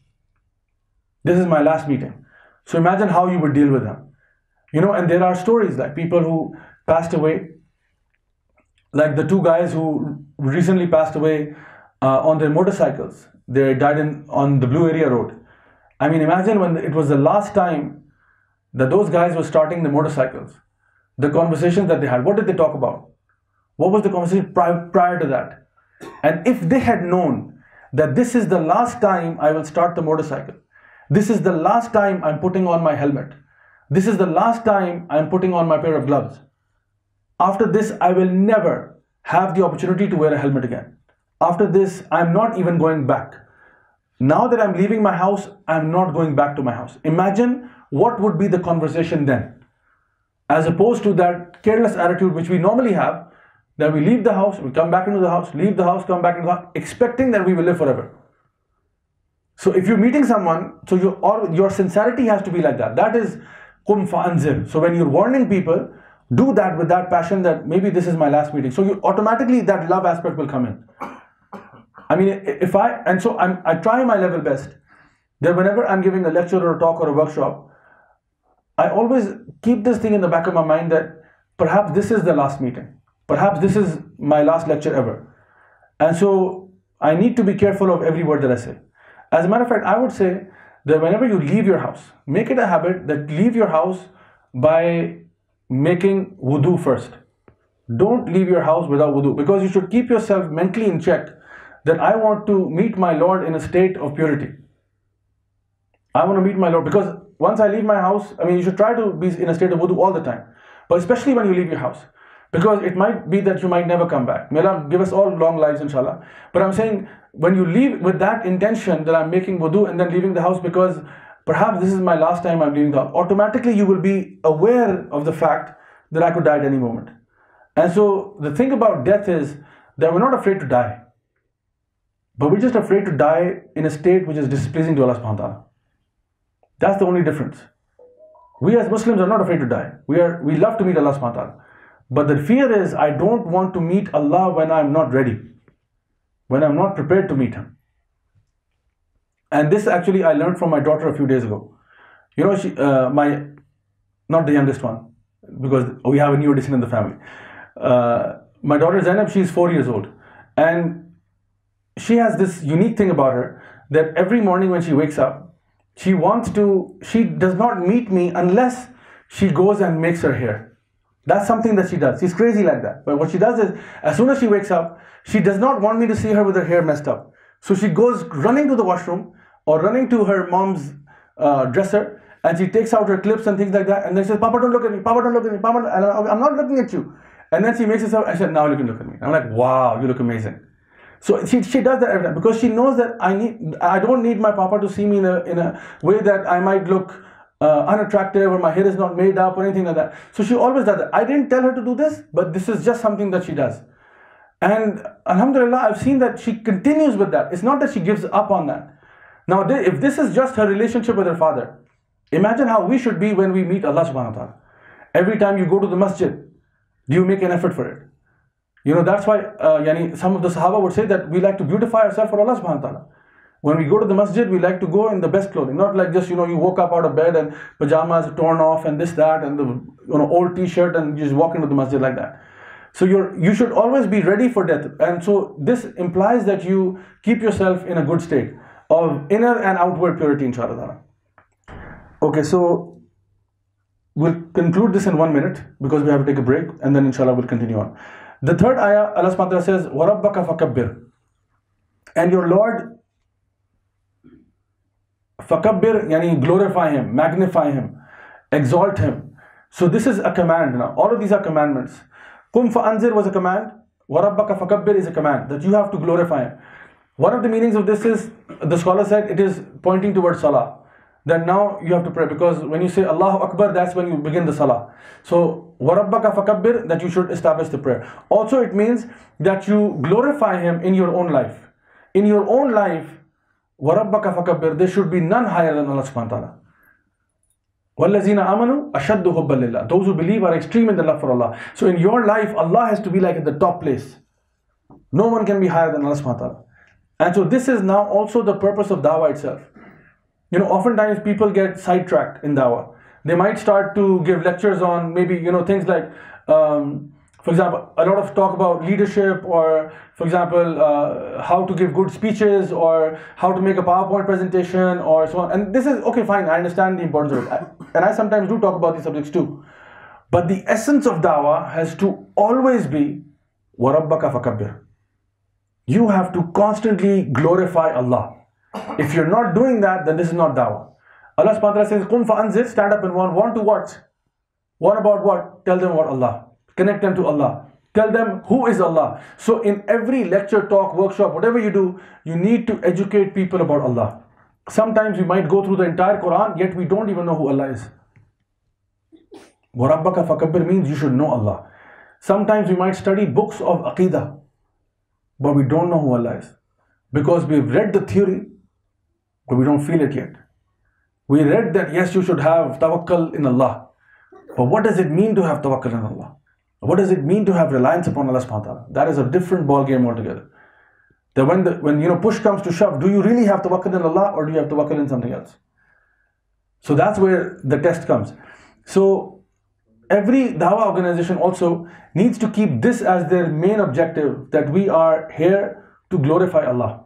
This is my last meeting. So imagine how you would deal with them. You know, and there are stories like people who passed away, like the two guys who recently passed away uh, on their motorcycles. They died in, on the Blue Area Road. I mean, imagine when it was the last time that those guys were starting the motorcycles, the conversations that they had. What did they talk about? What was the conversation prior, prior to that? And if they had known that this is the last time I will start the motorcycle, this is the last time I'm putting on my helmet, this is the last time I'm putting on my pair of gloves. After this, I will never have the opportunity to wear a helmet again. After this, I'm not even going back. Now that I'm leaving my house, I'm not going back to my house. Imagine what would be the conversation then, as opposed to that careless attitude which we normally have that we leave the house, we come back into the house, leave the house, come back into the house, expecting that we will live forever. So if you're meeting someone, so your or your sincerity has to be like that. That is kum fa'anzir. So when you're warning people, do that with that passion that maybe this is my last meeting. So you automatically that love aspect will come in. I mean, if I and so I'm I try my level best that whenever I'm giving a lecture or a talk or a workshop, I always keep this thing in the back of my mind that perhaps this is the last meeting. Perhaps this is my last lecture ever. And so I need to be careful of every word that I say. As a matter of fact, I would say that whenever you leave your house, make it a habit that leave your house by making wudu first. Don't leave your house without wudu because you should keep yourself mentally in check that I want to meet my Lord in a state of purity. I want to meet my Lord because once I leave my house, I mean, you should try to be in a state of wudu all the time, but especially when you leave your house because it might be that you might never come back. May Allah give us all long lives, inshallah. But I'm saying when you leave with that intention that I'm making wudu and then leaving the house because perhaps this is my last time I'm leaving the house, automatically you will be aware of the fact that I could die at any moment. And so the thing about death is that we're not afraid to die. But we're just afraid to die in a state which is displeasing to Allah subhanahu wa ta'ala. That's the only difference. We as Muslims are not afraid to die. We are we love to meet Allah subhanahu wa ta'ala. But the fear is I don't want to meet Allah when I'm not ready, when I'm not prepared to meet Him. And this actually I learned from my daughter a few days ago. You know, she, uh, my, not the youngest one, because we have a new addition in the family. Uh, my daughter Zainab, she's four years old. And she has this unique thing about her that every morning when she wakes up, she wants to, she does not meet me unless she goes and makes her hair. That's something that she does. She's crazy like that. But what she does is, as soon as she wakes up, she does not want me to see her with her hair messed up. So she goes running to the washroom or running to her mom's uh, dresser and she takes out her clips and things like that and then she says, Papa, don't look at me. Papa, don't look at me. Papa, I'm not looking at you. And then she makes herself, I said, now you can look at me. I'm like, wow, you look amazing. So she, she does that every time because she knows that I need I don't need my papa to see me in a in a way that I might look uh, unattractive or my hair is not made up or anything like that. So she always does that. I didn't tell her to do this, but this is just something that she does. And Alhamdulillah, I've seen that she continues with that. It's not that she gives up on that. Now, if this is just her relationship with her father, imagine how we should be when we meet Allah subhanahu wa ta'ala. Every time you go to the masjid, do you make an effort for it? You know, that's why uh, yani, some of the Sahaba would say that we like to beautify ourselves for Allah subhanahu wa ta'ala. When we go to the masjid, we like to go in the best clothing, not like just you know you woke up out of bed and pajamas torn off and this that and the you know old T-shirt and you just walk into the masjid like that. So you're you should always be ready for death, and so this implies that you keep yourself in a good state of inner and outward purity, inshallah. Okay, so we'll conclude this in one minute because we have to take a break, and then inshallah we'll continue on. The third ayah, Allah subhanahu wa ta'ala says, وَرَبَّكَ فَكَبِّرْ And your Lord Fakabir, yani glorify him, magnify him, exalt him. So this is a command now. All of these are commandments. Qum fa'anzir was a command. Warabbaka fakabir is a command that you have to glorify him. One of the meanings of this is, the scholar said it is pointing towards salah. That now you have to pray because when you say Allahu Akbar, that's when you begin the salah. So warabbaka fakabir that you should establish the prayer. Also it means that you glorify him in your own life. In your own life, وَرَبَّكَ فَكَبِّرْ there should be none higher than Allah subhanahu wa ta'ala. وَالَّذِينَ آمَنُوا أَشَدُّ حُبًّا لِلَّهِ Those who believe are extreme in the love for Allah. So in your life, Allah has to be like at the top place. No one can be higher than Allah subhanahu wa ta'ala. And so this is now also the purpose of dawah itself. You know, oftentimes people get sidetracked in dawah. They might start to give lectures on maybe, you know, things like, um, for example, a lot of talk about leadership or, for example, uh, how to give good speeches or how to make a PowerPoint presentation or so on. And this is, okay, fine, I understand the importance of it. And I sometimes do talk about these subjects too. But the essence of dawah has to always be, وَرَبَّكَ فَكَبِّرْ you have to constantly glorify Allah. If you're not doing that, then this is not dawah. Allah subhanahu wa ta'ala says, Qum fa'anzir, stand up and want, want to what? What about what? Tell them about Allah. Connect them to Allah. Tell them who is Allah. So in every lecture, talk, workshop, whatever you do, you need to educate people about Allah. Sometimes we might go through the entire Quran, yet we don't even know who Allah is. Warabbaka fakabbir means you should know Allah. Sometimes we might study books of Aqidah, but we don't know who Allah is. Because we've read the theory, but we don't feel it yet. We read that yes, you should have tawakkul in Allah. But what does it mean to have tawakkul in Allah? What does it mean to have reliance upon Allah subhanahu wa ta'ala? That is a different ball game altogether. That when the when you know push comes to shove, do you really have tawakkul in Allah or do you have tawakkul in something else? So that's where the test comes. So every dawah organization also needs to keep this as their main objective that we are here to glorify Allah.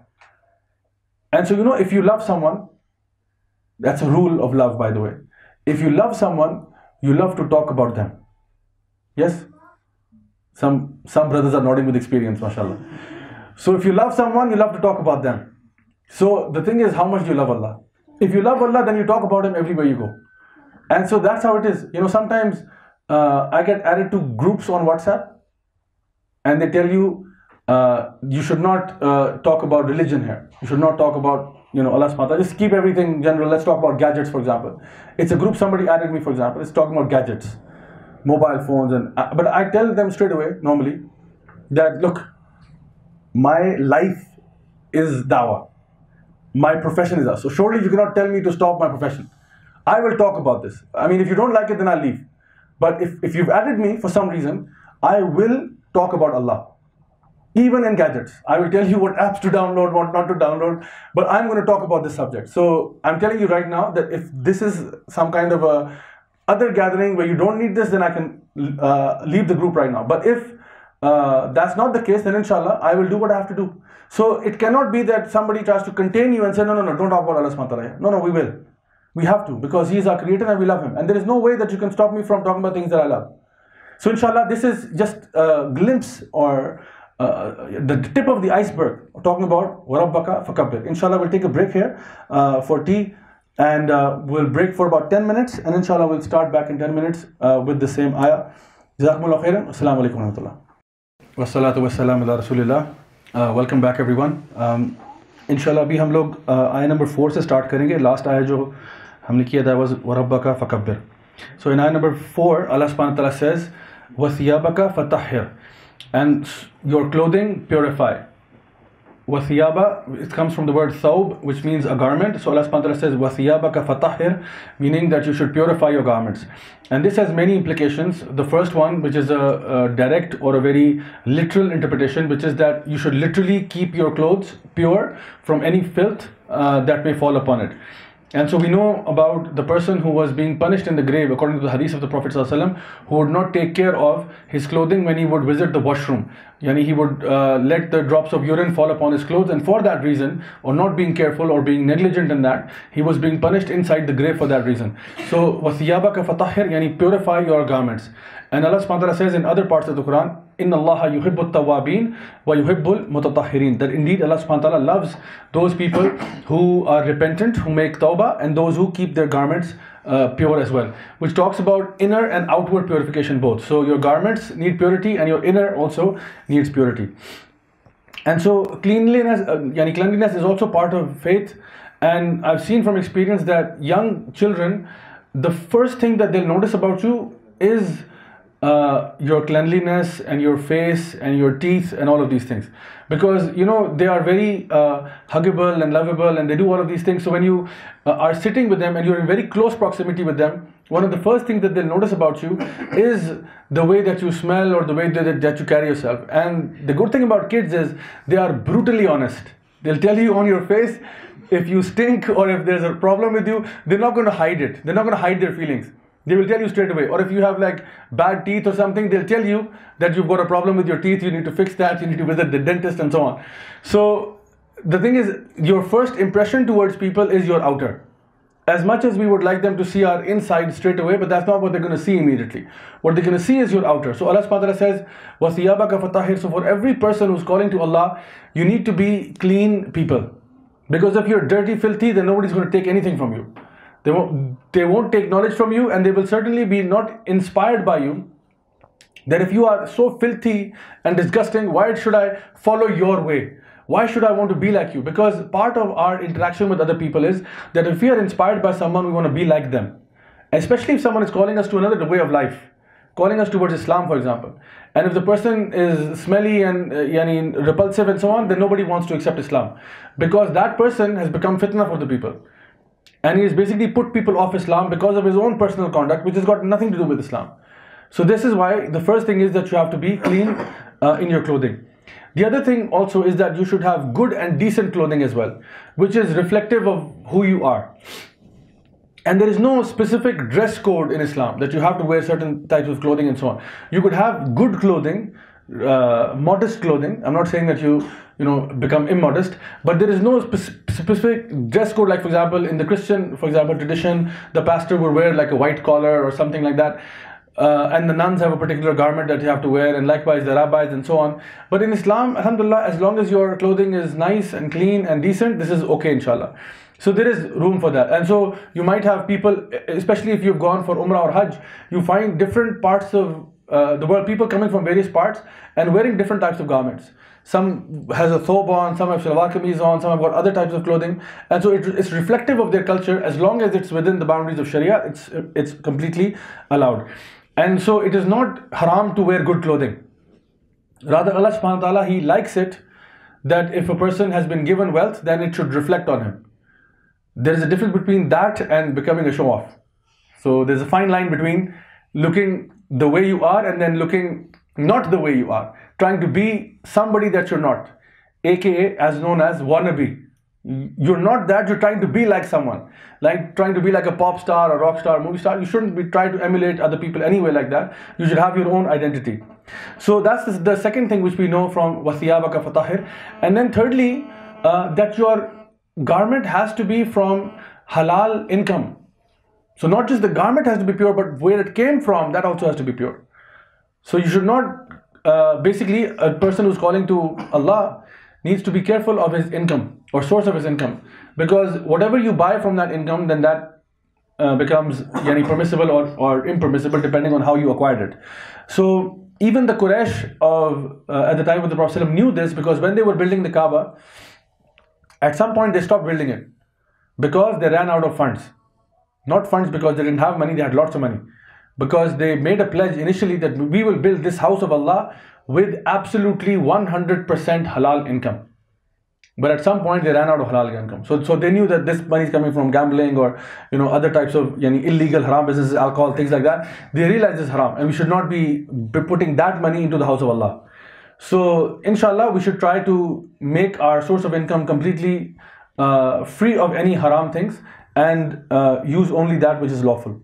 And so, you know, if you love someone, that's a rule of love, by the way. If you love someone, you love to talk about them. Yes? Some, some brothers are nodding with experience, mashallah. So, if you love someone, you love to talk about them. So, the thing is, how much do you love Allah? If you love Allah, then you talk about Him everywhere you go. And so that's how it is. You know, sometimes uh, I get added to groups on WhatsApp and they tell you uh, you should not uh, talk about religion here. You should not talk about you know Allah subhanahu Just keep everything general. Let's talk about gadgets, for example. It's a group somebody added me, for example. It's talking about gadgets, mobile phones, and uh, but I tell them straight away normally that look, my life is dawa My profession is that. So surely you cannot tell me to stop my profession. I will talk about this. I mean, if you don't like it, then I'll leave. But if, if you've added me for some reason, I will talk about Allah. Even in gadgets. I will tell you what apps to download, what not to download, but I'm going to talk about this subject. So I'm telling you right now that if this is some kind of a other gathering where you don't need this, then I can uh, leave the group right now. But if uh, that's not the case, then inshallah, I will do what I have to do. So it cannot be that somebody tries to contain you and say, no, no, no, don't talk about Allah subhanahu No, no, we will. We have to because He is our creator and we love Him. And there is no way that you can stop me from talking about things that I love. So, inshallah, this is just a glimpse or uh, the tip of the iceberg talking about Warabbaka Fakabbir. Inshallah, we'll take a break here uh, for tea and uh, we'll break for about 10 minutes and inshallah we'll start back in 10 minutes uh, with the same ayah. Jazakumullah khairan. Assalamu alaikum warahmatullah wassalatu wassalam ala rasulillah. Uh, welcome back everyone. Um, इंशाल्लाह अभी हम लोग आया ayah number four. Start करेंगे last आया जो हमने किया था वज वरब्बा का फ़कबर सो इन आया number Wathiyaba, it comes from the word thawb, which means a garment. So Allah subhanahu wa ta'ala says, Wathiyabaka fatahir, meaning that you should purify your garments. And this has many implications. The first one, which is a, a direct or a very literal interpretation, which is that you should literally keep your clothes pure from any filth uh, that may fall upon it. And so we know about the person who was being punished in the grave, according to the hadith of the Prophet ﷺ, who would not take care of his clothing when he would visit the washroom. Yani he would uh, let the drops of urine fall upon his clothes, and for that reason, or not being careful or being negligent in that, he was being punished inside the grave for that reason. So, wasiyabaka fatahir, yani purify your garments. And Allah subhanahu says in other parts of the Quran, in Allah yuhibbut tawabin wa yuhibbul mutatahirin. That indeed Allah subhanahu loves those people who are repentant, who make tawbah, and those who keep their garments uh, pure as well. Which talks about inner and outward purification both. So your garments need purity and your inner also needs purity. And so cleanliness, uh, yani cleanliness is also part of faith. And I've seen from experience that young children, the first thing that they'll notice about you is uh, your cleanliness and your face and your teeth and all of these things. Because you know they are very uh, huggable and lovable and they do all of these things. So when you uh, are sitting with them and you're in very close proximity with them one of the first things that they'll notice about you is the way that you smell or the way that, that you carry yourself. And the good thing about kids is they are brutally honest. They'll tell you on your face if you stink or if there's a problem with you they're not going to hide it. They're not going to hide their feelings they will tell you straight away. Or if you have like bad teeth or something, they'll tell you that you've got a problem with your teeth, you need to fix that, you need to visit the dentist and so on. So the thing is, your first impression towards people is your outer. As much as we would like them to see our inside straight away, but that's not what they're going to see immediately. What they're going to see is your outer. So Allah subhanahu wa ta'ala says, وَثِيَابَكَ فَطَهِرْ So for every person who's calling to Allah, you need to be clean people. Because if you're dirty, filthy, then nobody's going to take anything from you. They won't, they won't take knowledge from you and they will certainly be not inspired by you. That if you are so filthy and disgusting, why should I follow your way? Why should I want to be like you? Because part of our interaction with other people is that if we are inspired by someone, we want to be like them. Especially if someone is calling us to another way of life, calling us towards Islam, for example. And if the person is smelly and uh, repulsive and so on, then nobody wants to accept Islam. Because that person has become fitna for the people and he has basically put people off Islam because of his own personal conduct, which has got nothing to do with Islam. So this is why the first thing is that you have to be clean uh, in your clothing. The other thing also is that you should have good and decent clothing as well, which is reflective of who you are. And there is no specific dress code in Islam that you have to wear certain types of clothing and so on. You could have good clothing, uh, modest clothing. I'm not saying that you you know become immodest. But there is no spe- specific dress code like for example in the christian for example tradition the pastor would wear like a white collar or something like that uh, and the nuns have a particular garment that you have to wear and likewise the rabbis and so on. But in islam alhamdulillah as long as your clothing is nice and clean and decent this is okay inshallah. So there is room for that. And so you might have people especially if you've gone for umrah or hajj you find different parts of uh, the world people coming from various parts and wearing different types of garments some has a thobe on, some have shalwar kameez on, some have got other types of clothing. And so it, it's reflective of their culture as long as it's within the boundaries of Sharia, it's, it's completely allowed. And so it is not haram to wear good clothing. Rather, Allah subhanahu wa ta'ala, He likes it that if a person has been given wealth, then it should reflect on him. There is a difference between that and becoming a show off. So there's a fine line between looking the way you are and then looking not the way you are trying to be somebody that you're not, aka as known as wannabe. You're not that, you're trying to be like someone, like trying to be like a pop star, a rock star, movie star. You shouldn't be trying to emulate other people anyway like that. You should have your own identity. So that's the second thing which we know from wasiyabaka fatahir. And then thirdly, uh, that your garment has to be from halal income. So not just the garment has to be pure, but where it came from, that also has to be pure. So you should not uh, basically a person who's calling to Allah needs to be careful of his income or source of his income. Because whatever you buy from that income then that uh, becomes yani, permissible or, or impermissible depending on how you acquired it. So even the Quraysh of uh, at the time of the Prophet knew this because when they were building the Kaaba at some point they stopped building it because they ran out of funds not funds because they didn't have money they had lots of money because they made a pledge initially that we will build this house of Allah with absolutely 100% halal income. But at some point they ran out of halal income. So, so they knew that this money is coming from gambling or you know other types of illegal haram businesses, alcohol, things like that. They realized this haram and we should not be putting that money into the house of Allah. So inshallah we should try to make our source of income completely uh, free of any haram things and uh, use only that which is lawful.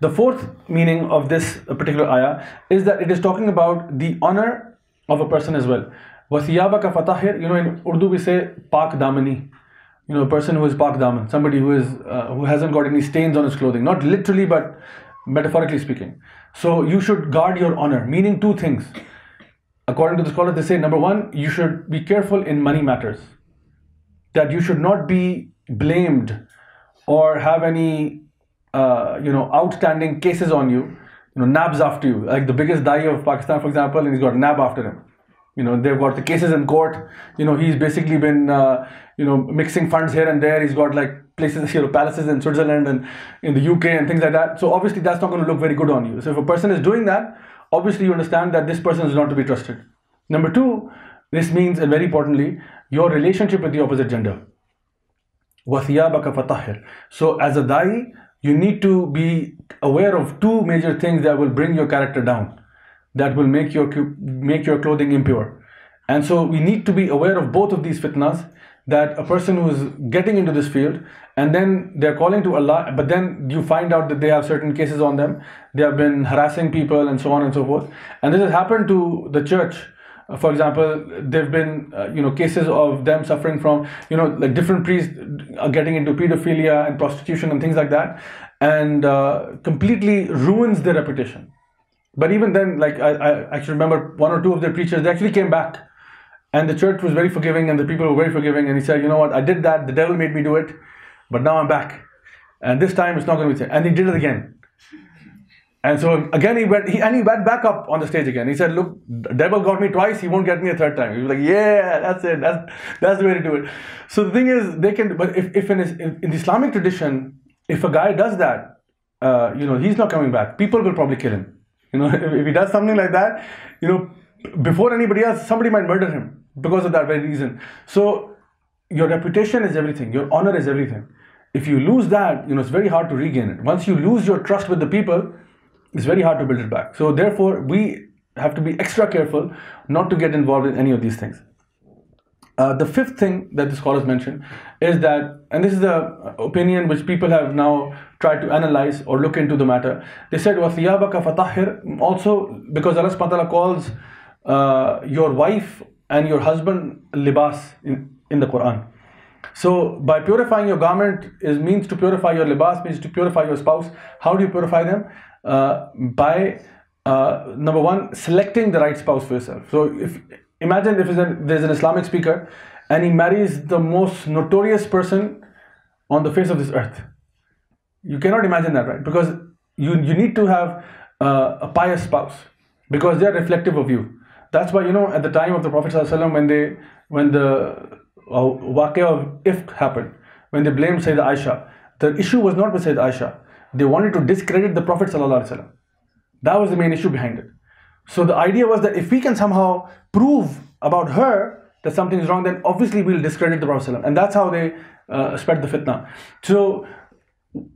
The fourth meaning of this particular ayah is that it is talking about the honor of a person as well. Wasiyabaka fatahir, you know, in Urdu we say pak damani. You know, a person who is pak daman, somebody who is uh, who hasn't got any stains on his clothing, not literally but metaphorically speaking. So you should guard your honor, meaning two things. According to the scholars, they say number one, you should be careful in money matters. That you should not be blamed or have any uh, you know, outstanding cases on you, you know, NABs after you. Like the biggest dai of Pakistan, for example, and he's got a NAB after him. You know, they've got the cases in court. You know, he's basically been, uh, you know, mixing funds here and there. He's got like places, you know, palaces in Switzerland and in the UK and things like that. So obviously that's not going to look very good on you. So if a person is doing that, obviously you understand that this person is not to be trusted. Number two, this means, and very importantly, your relationship with the opposite gender. وَثِيَابَكَ فَطَهِّرْ So as a da'i, you need to be aware of two major things that will bring your character down, that will make your make your clothing impure. And so we need to be aware of both of these fitnas that a person who is getting into this field and then they're calling to Allah, but then you find out that they have certain cases on them, they have been harassing people and so on and so forth. And this has happened to the church uh, for example, there've been uh, you know cases of them suffering from you know like different priests are getting into pedophilia and prostitution and things like that, and uh, completely ruins their reputation. But even then, like I, I actually remember one or two of their preachers, they actually came back, and the church was very forgiving, and the people were very forgiving, and he said, you know what, I did that, the devil made me do it, but now I'm back, and this time it's not going to be, and he did it again and so again he went he, and he went back up on the stage again. He said, "Look, devil got me twice. He won't get me a third time." He was like, "Yeah, that's it. That's that's the way to do it." So the thing is, they can. But if, if in, in, in the Islamic tradition, if a guy does that, uh, you know, he's not coming back. People will probably kill him. You know, if, if he does something like that, you know, before anybody else, somebody might murder him because of that very reason. So your reputation is everything. Your honor is everything. If you lose that, you know, it's very hard to regain it. Once you lose your trust with the people it's very hard to build it back. So therefore, we have to be extra careful not to get involved in any of these things. Uh, the fifth thing that the scholars mentioned is that, and this is the opinion which people have now tried to analyze or look into the matter. They said, وَثِيَابَكَ فَطَهِّرْ Also, because Allah subhanahu calls uh, your wife and your husband libas in, in the Quran. So by purifying your garment is means to purify your libas, means to purify your spouse. How do you purify them? Uh, by uh, number one, selecting the right spouse for yourself. So if imagine if there's an Islamic speaker and he marries the most notorious person on the face of this earth. You cannot imagine that, right? Because you, you need to have uh, a pious spouse because they're reflective of you. That's why, you know, at the time of the Prophet ﷺ, when they, when the uh, of Ifk happened, when they blamed Sayyidah Aisha, the issue was not with Sayyidah Aisha. They wanted to discredit the Prophet ﷺ. That was the main issue behind it. So the idea was that if we can somehow prove about her that something is wrong, then obviously we'll discredit the Prophet ﷺ. And that's how they uh, spread the fitna. So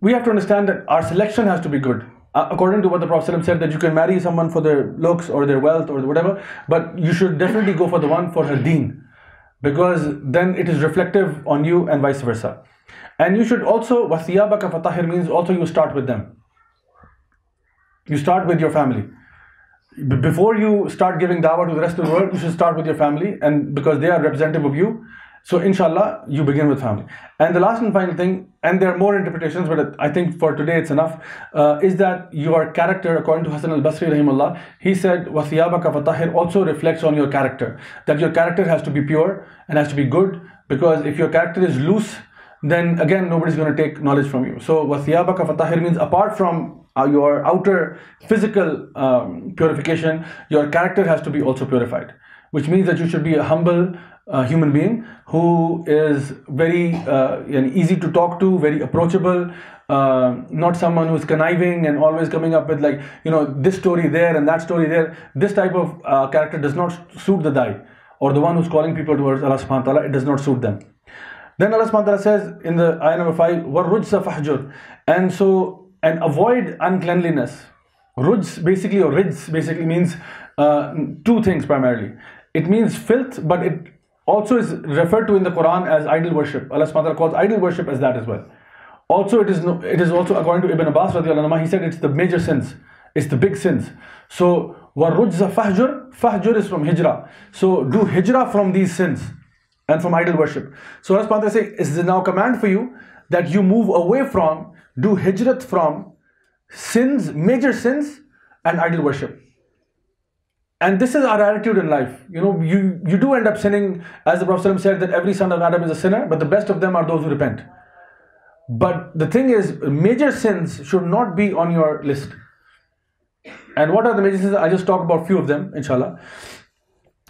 we have to understand that our selection has to be good. Uh, according to what the Prophet ﷺ said, that you can marry someone for their looks or their wealth or whatever, but you should definitely go for the one for her deen. Because then it is reflective on you and vice versa. And you should also, وَثِيَابَكَ فَطَهِرْ means also you start with them. You start with your family. Before you start giving dawah to the rest of the world, you should start with your family and because they are representative of you. So inshallah, you begin with family. And the last and final thing, and there are more interpretations, but I think for today it's enough, uh, is that your character, according to Hassan al-Basri rahimullah, he said, وَثِيَابَكَ فَطَهِرْ also reflects on your character. That your character has to be pure and has to be good because if your character is loose, then again nobody's going to take knowledge from you. So wasiyabaka fatahir means apart from uh, your outer physical um, purification, your character has to be also purified, which means that you should be a humble uh, human being who is very uh, easy to talk to, very approachable, uh, not someone who's conniving and always coming up with like you know this story there and that story there. This type of uh, character does not suit the da'i or the one who's calling people towards Allah subhanahu wa ta'ala. It does not suit them. Then Allah subhanahu wa ta'ala says in the ayah number 5, وَالرُّجْسَ فَحْجُرْ And so, and avoid uncleanliness. Rujs basically, or rijs basically means uh, two things primarily. It means filth, but it also is referred to in the Quran as idol worship. Allah subhanahu wa ta'ala calls idol worship as that as well. Also, it is no, it is also according to Ibn Abbas radiallahu he said it's the major sins. It's the big sins. So, وَالرُّجْزَ فَحْجُرْ Fahjur is from hijrah. So, do hijrah from these sins and from idol worship. So Allah subhanahu says, is now command for you that you move away from, do hijrat from sins, major sins and idol worship. And this is our attitude in life. You know, you, you do end up sinning, as the Prophet said that every son of Adam is a sinner, but the best of them are those who repent. But the thing is, major sins should not be on your list. And what are the major sins? I just talk about few of them, inshallah.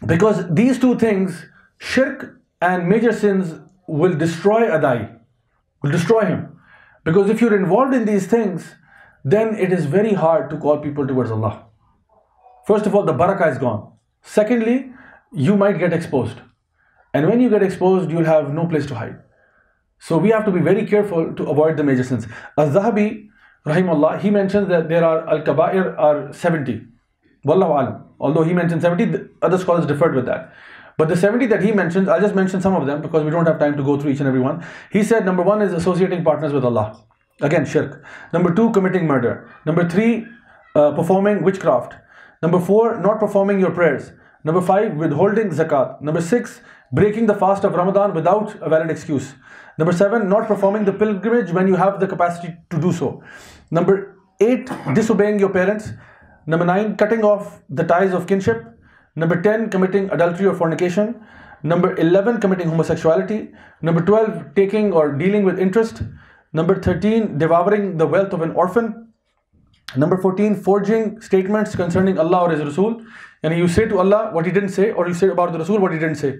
Because these two things, shirk and major sins, will destroy Adai, will destroy him. Because if you're involved in these things, then it is very hard to call people towards Allah. First of all, the barakah is gone. Secondly, you might get exposed. And when you get exposed, you'll have no place to hide. So we have to be very careful to avoid the major sins. Al-Zahabi, rahimahullah, he mentions that there are al-kabair are 70. Wallahu alam. Although he mentioned 70, other scholars differed with that. But the 70 that he mentions, I'll just mention some of them because we don't have time to go through each and every one. He said number one is associating partners with Allah. Again, shirk. Number two, committing murder. Number three, uh, performing witchcraft. Number four, not performing your prayers. Number five, withholding zakat. Number six, breaking the fast of Ramadan without a valid excuse. Number seven, not performing the pilgrimage when you have the capacity to do so. Number eight, disobeying your parents. Number nine, cutting off the ties of kinship. Number 10, committing adultery or fornication. Number 11, committing homosexuality. Number 12, taking or dealing with interest. Number 13, devouring the wealth of an orphan. Number 14, forging statements concerning Allah or His Rasul. And you say to Allah what He didn't say, or you say about the Rasul what He didn't say.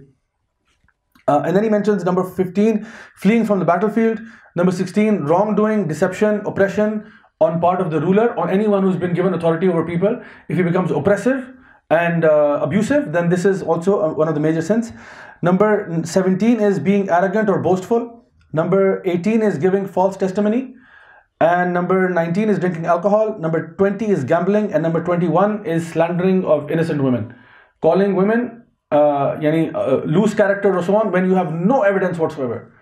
Uh, and then he mentions number 15, fleeing from the battlefield. Number 16, wrongdoing, deception, oppression on part of the ruler, on anyone who's been given authority over people. If he becomes oppressive and uh, abusive, then this is also uh, one of the major sins. Number 17 is being arrogant or boastful. Number 18 is giving false testimony. And number 19 is drinking alcohol. Number 20 is gambling. And number 21 is slandering of innocent women. Calling women uh, yani, uh, loose character or so on when you have no evidence whatsoever.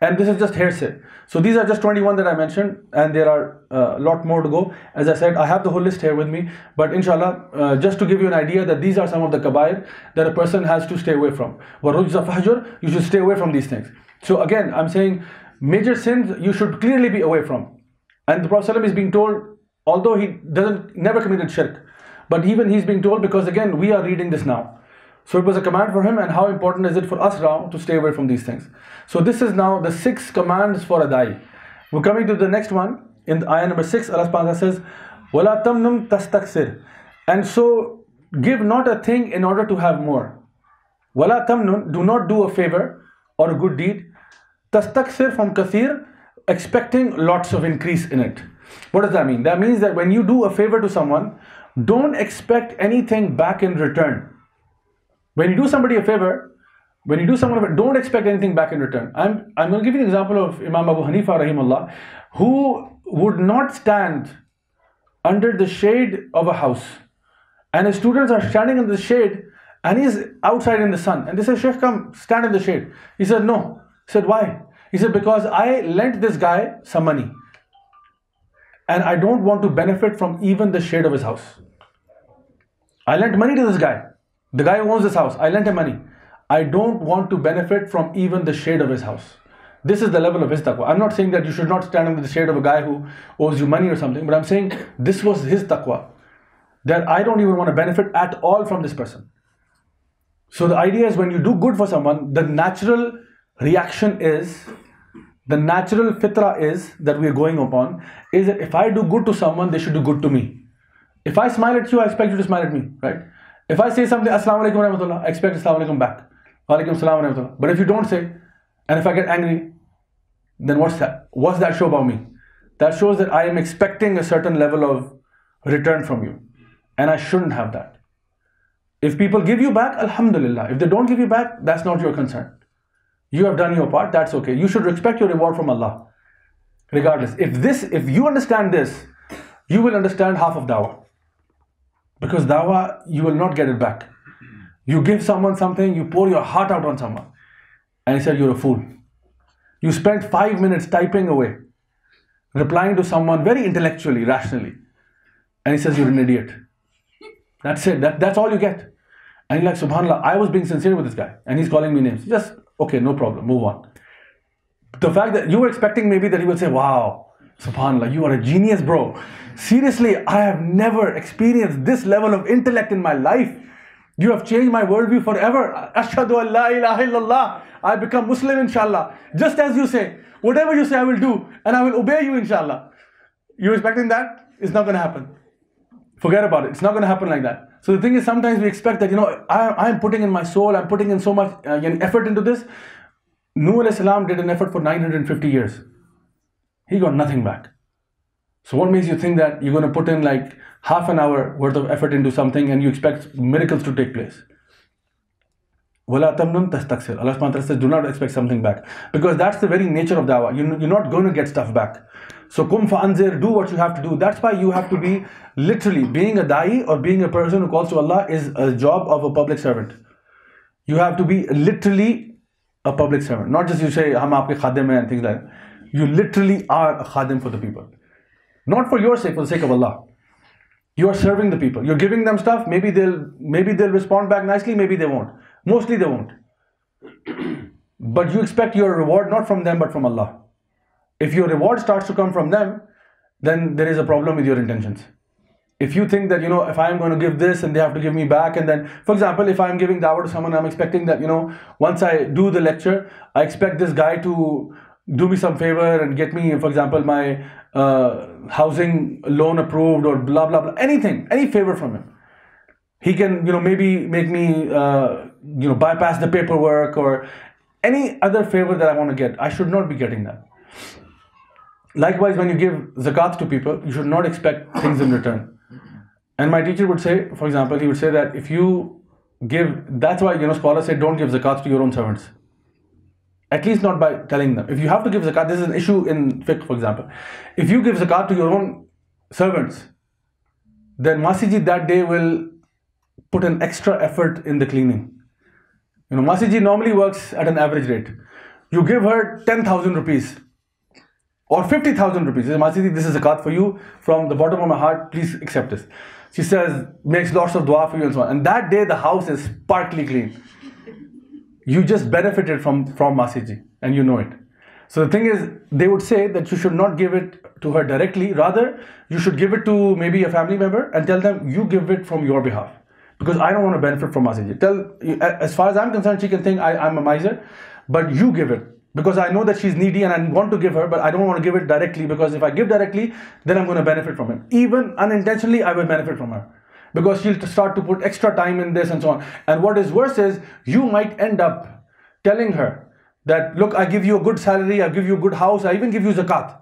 And this is just hearsay. So these are just 21 that I mentioned, and there are uh, a lot more to go. As I said, I have the whole list here with me, but inshallah, uh, just to give you an idea that these are some of the kabair that a person has to stay away from. you should stay away from these things. So again, I'm saying major sins you should clearly be away from. And the Prophet is being told, although he doesn't never committed shirk, but even he's being told because again we are reading this now. So it was a command for him, and how important is it for us now to stay away from these things? So this is now the six commands for adai. We're coming to the next one in ayah number six. Allah subhanahu says, "Wala tamnum tastaksir," and so give not a thing in order to have more. Wala tamnun, do not do a favor or a good deed. Tastaksir from kathir, expecting lots of increase in it. What does that mean? That means that when you do a favor to someone, don't expect anything back in return. When you do somebody a favor, when you do someone don't expect anything back in return. I'm, I'm going to give you an example of Imam Abu Hanifa rahimullah, who would not stand under the shade of a house. And his students are standing in the shade and he's outside in the sun. And they say, Sheikh, come stand in the shade. He said, No. He said, Why? He said, Because I lent this guy some money. And I don't want to benefit from even the shade of his house. I lent money to this guy. The guy who owns this house, I lent him money. I don't want to benefit from even the shade of his house. This is the level of his taqwa. I'm not saying that you should not stand under the shade of a guy who owes you money or something, but I'm saying this was his taqwa. That I don't even want to benefit at all from this person. So the idea is when you do good for someone, the natural reaction is, the natural fitra is that we are going upon, is that if I do good to someone, they should do good to me. If I smile at you, I expect you to smile at me, right? If I say something, Assalamu alaikum rahmatullah, I expect Assalamu alaikum back. Walaikum salam rahmatullah. But if you don't say, and if I get angry, then what's that? What's that show about me? That shows that I am expecting a certain level of return from you. And I shouldn't have that. If people give you back, Alhamdulillah. If they don't give you back, that's not your concern. You have done your part, that's okay. You should expect your reward from Allah. Regardless. If this, if you understand this, you will understand half of dawah. Because dawah, you will not get it back. You give someone something, you pour your heart out on someone. And he said, You're a fool. You spent five minutes typing away, replying to someone very intellectually, rationally. And he says, You're an idiot. That's it. That, that's all you get. And you're like, SubhanAllah, I was being sincere with this guy. And he's calling me names. Just, okay, no problem, move on. The fact that you were expecting maybe that he would say, Wow, SubhanAllah, you are a genius, bro. Seriously, I have never experienced this level of intellect in my life. You have changed my worldview forever. Ashhadu an la ilaha illallah. I become Muslim, inshallah. Just as you say, whatever you say, I will do, and I will obey you, inshallah. You're expecting that? It's not going to happen. Forget about it. It's not going to happen like that. So the thing is, sometimes we expect that, you know, I, am putting in my soul, I'm putting in so much uh, effort into this. Nuh salam did an effort for 950 years. He got nothing back. So what makes you think that you're going to put in like half an hour worth of effort into something and you expect miracles to take place? Allah subhanahu says, do not expect something back. Because that's the very nature of dawah. You're not going to get stuff back. So kum fa'anzir, do what you have to do. That's why you have to be literally being a da'i or being a person who calls to Allah is a job of a public servant. You have to be literally a public servant. Not just you say, hum aapke khadim and things like that. You literally are a khadim for the people. Not for your sake, for the sake of Allah. You are serving the people. You're giving them stuff. Maybe they'll maybe they'll respond back nicely, maybe they won't. Mostly they won't. but you expect your reward not from them but from Allah. If your reward starts to come from them, then there is a problem with your intentions. If you think that, you know, if I'm going to give this and they have to give me back, and then, for example, if I'm giving dawah to someone, I'm expecting that, you know, once I do the lecture, I expect this guy to do me some favor and get me, for example, my uh, housing loan approved or blah, blah, blah, anything, any favor from him. He can, you know, maybe make me, uh, you know, bypass the paperwork or any other favor that I want to get. I should not be getting that. Likewise, when you give zakat to people, you should not expect things in return. And my teacher would say, for example, he would say that if you give, that's why, you know, scholars say don't give zakat to your own servants. At least not by telling them. If you have to give zakat, this is an issue in fiqh, for example. If you give zakat to your own servants, then Masiji that day will put an extra effort in the cleaning. You know, Masiji normally works at an average rate. You give her 10,000 rupees or 50,000 rupees. Masidi, this is a card for you from the bottom of my heart. Please accept this. She says, makes lots of dua for you and so on. And that day, the house is sparkly clean. You just benefited from, from Masiji and you know it. So the thing is, they would say that you should not give it to her directly. Rather, you should give it to maybe a family member and tell them you give it from your behalf. Because I don't want to benefit from Masiji. Tell, as far as I'm concerned, she can think I, I'm a miser, but you give it because I know that she's needy and I want to give her, but I don't want to give it directly because if I give directly, then I'm going to benefit from it. Even unintentionally, I will benefit from her because she'll start to put extra time in this and so on. And what is worse is you might end up telling her that, look, I give you a good salary, I give you a good house, I even give you zakat.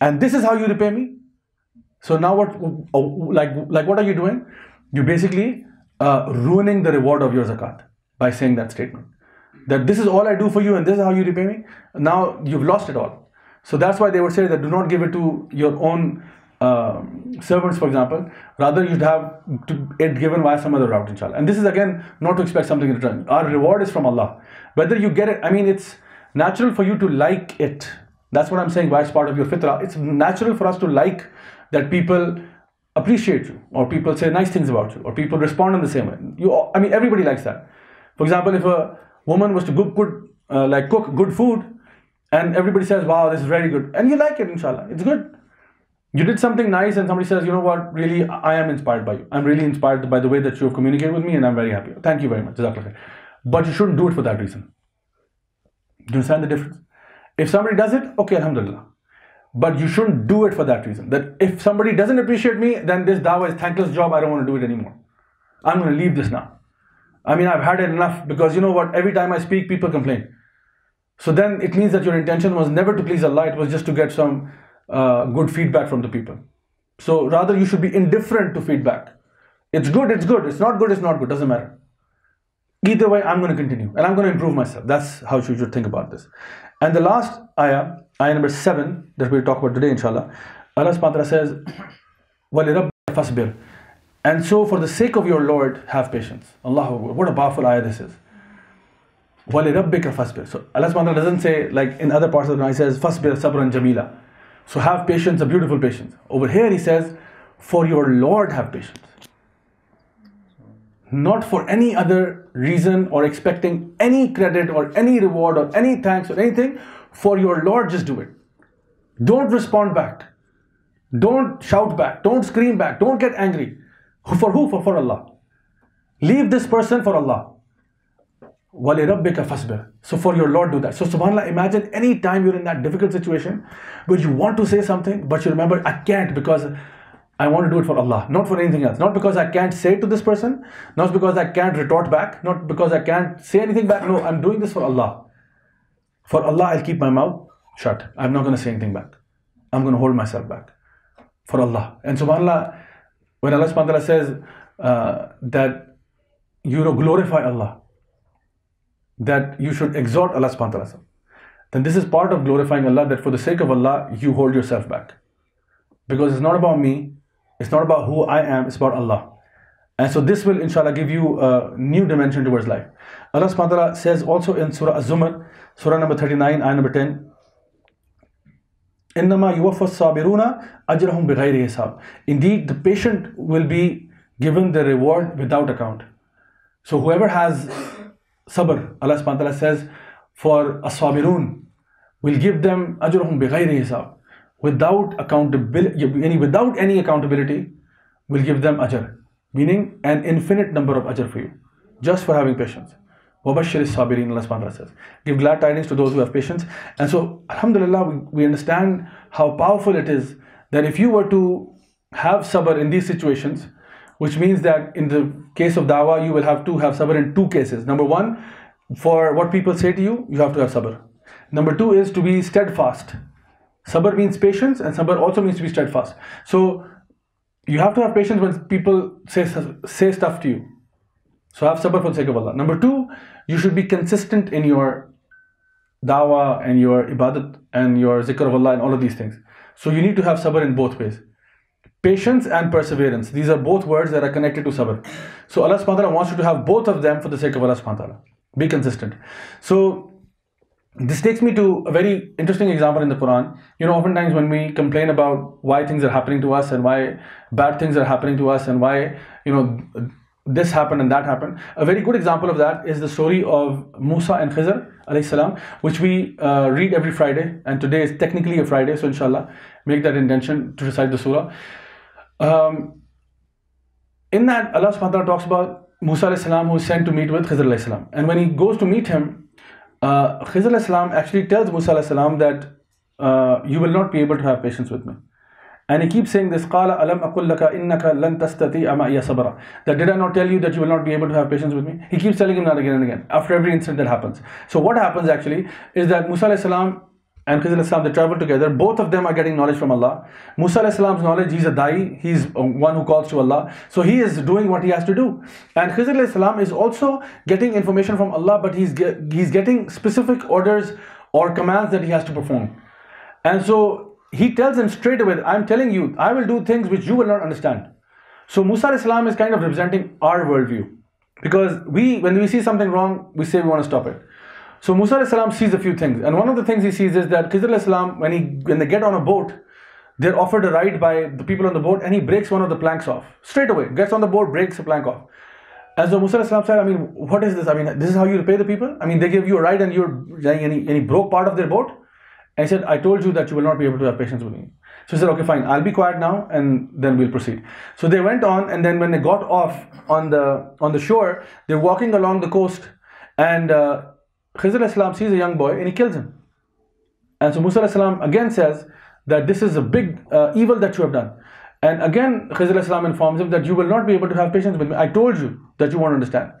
And this is how you repay me. So now what, oh, like, like what are you doing? You're basically uh, ruining the reward of your zakat by saying that statement that this is all I do for you and this is how you repay me, now you've lost it all. So that's why they would say that do not give it to your own uh, servants, for example. Rather, you'd have it given via some other route, inshallah. And this is again not to expect something in return. Our reward is from Allah. Whether you get it, I mean, it's natural for you to like it. That's what I'm saying. Why it's part of your fitrah. It's natural for us to like that people appreciate you, or people say nice things about you, or people respond in the same way. You, I mean, everybody likes that. For example, if a woman was to cook good, uh, like cook good food, and everybody says, wow, this is very good. And you like it, inshallah. It's good. You did something nice, and somebody says, you know what, really, I am inspired by you. I'm really inspired by the way that you have communicated with me, and I'm very happy. Thank you very much. But you shouldn't do it for that reason. Do you understand the difference? If somebody does it, okay, alhamdulillah. But you shouldn't do it for that reason. That if somebody doesn't appreciate me, then this dawah is thankless job. I don't want to do it anymore. I'm going to leave this now. I mean, I've had it enough because you know what? Every time I speak, people complain. So then it means that your intention was never to please Allah, it was just to get some uh, good feedback from the people. So rather, you should be indifferent to feedback. It's good, it's good. It's not good, it's not good. Doesn't matter. Either way, I'm going to continue and I'm going to improve myself. That's how you should think about this. And the last ayah, ayah number seven, that we'll talk about today, inshallah. Allah subhanahu wa ta'ala says, وَلِرَبِّ فَاسْبِرْ and so, for the sake of your Lord, have patience. Allah, what a powerful ayah this is. وَلِرَبِّكَ فَاسْبِرْ So Allah subhanahu doesn't say, like in other parts of the Quran, He says, فَاسْبِرْ sabran jamila. So have patience, a beautiful patience. Over here He says, for your Lord have patience. Not for any other reason or expecting any credit or any reward or any thanks or anything. For your Lord, just do it. Don't respond back. Don't shout back. Don't scream back. Don't get angry. For who? For, for Allah. Leave this person for Allah. وَلِرَبِّكَ فَاسْبِرْ So for your Lord do that. So subhanAllah, imagine any time you're in that difficult situation where you want to say something, but you remember, I can't because I want to do it for Allah, not for anything else. Not because I can't say it to this person, not because I can't retort back, not because I can't say anything back. No, I'm doing this for Allah. For Allah, I'll keep my mouth shut. I'm not going to say anything back. I'm going to hold myself back for Allah. And subhanAllah, when Allah subhanahu wa ta'ala says uh, that you know, glorify Allah, that you should exhort Allah subhanahu wa ta'ala, then this is part of glorifying Allah that for the sake of Allah, you hold yourself back. Because it's not about me, it's not about who I am, it's about Allah. And so this will inshallah give you a new dimension towards life. Allah subhanahu wa ta'ala says also in Surah Az-Zumar, Surah number 39, ayah number 10, إِنَّمَا يُوَفَّ الصَّابِرُونَ أَجْرَهُمْ بِغَيْرِ حِسَابٍ Indeed, the patient will be given the reward without account. So whoever has sabr. Allah subhanahu wa ta'ala says, For asabirun, will give them ajruhum bighayri hisab. Without accountability, any, without any accountability, will give them ajr. Meaning an infinite number of ajr for you, just for having patience. Wabashir is sabirin, Allah subhanahu wa ta'ala says. Give glad tidings to those who have patience. And so, alhamdulillah, we, we understand how powerful it is that if you were to have sabr in these situations, which means that in the case of dawah, you will have to have sabr in two cases. Number one, for what people say to you, you have to have sabr. Number two is to be steadfast Sabr means patience and sabr also means to be steadfast. So you have to have patience when people say, say stuff to you. So have sabr for the sake of Allah. Number two, you should be consistent in your dawah and your ibadat and your zikr of Allah and all of these things. So you need to have sabr in both ways. Patience and perseverance. These are both words that are connected to sabr. So Allah subhanahu wa ta'ala wants you to have both of them for the sake of Allah subhanahu wa ta'ala. Be consistent. So this takes me to a very interesting example in the Quran. You know, oftentimes when we complain about why things are happening to us and why bad things are happening to us and why, you know, this happened and that happened. A very good example of that is the story of Musa and Khizr, salam, which we uh, read every Friday. And today is technically a Friday, so inshallah, make that intention to recite the surah. Um, in that, Allah subhanahu wa ta'ala talks about Musa salam who is sent to meet with Khizr salam. And when he goes to meet him, uh, Khizr al actually tells Musa al that uh, you will not be able to have patience with me. And he keeps saying this, قَالَ أَلَمْ أَقُلْ لَكَ إِنَّكَ لَن تَسْتَطِيعَ مَعِيَ صَبْرًا That did I not tell you that you will not be able to have patience with me? He keeps telling him that again and again, after every incident that happens. So what happens actually is that Musa and Khizr Islam, they travel together. Both of them are getting knowledge from Allah. Musa Islam's knowledge, he's a da'i, he's uh, one who calls to Allah. So he is doing what he has to do. And Khizr Islam is also getting information from Allah, but he's, get, he's getting specific orders or commands that he has to perform. And so he tells him straight away, I'm telling you, I will do things which you will not understand. So Musa Islam is kind of representing our worldview. Because we, when we see something wrong, we say we want to stop it. So Musa salam sees a few things, and one of the things he sees is that Khizr salam, when he when they get on a boat, they're offered a ride by the people on the boat, and he breaks one of the planks off straight away. Gets on the boat, breaks a plank off. And so Musa salam said, I mean, what is this? I mean, this is how you repay the people? I mean, they give you a ride and you're and he broke part of their boat. And he said, I told you that you will not be able to have patience with me. So he said, okay, fine, I'll be quiet now and then we'll proceed. So they went on and then when they got off on the on the shore, they're walking along the coast and uh, Khizr Islam sees a young boy and he kills him. And so Musa Islam again says that this is a big uh, evil that you have done. And again, Khizr Islam informs him that you will not be able to have patience with me. I told you that you won't understand.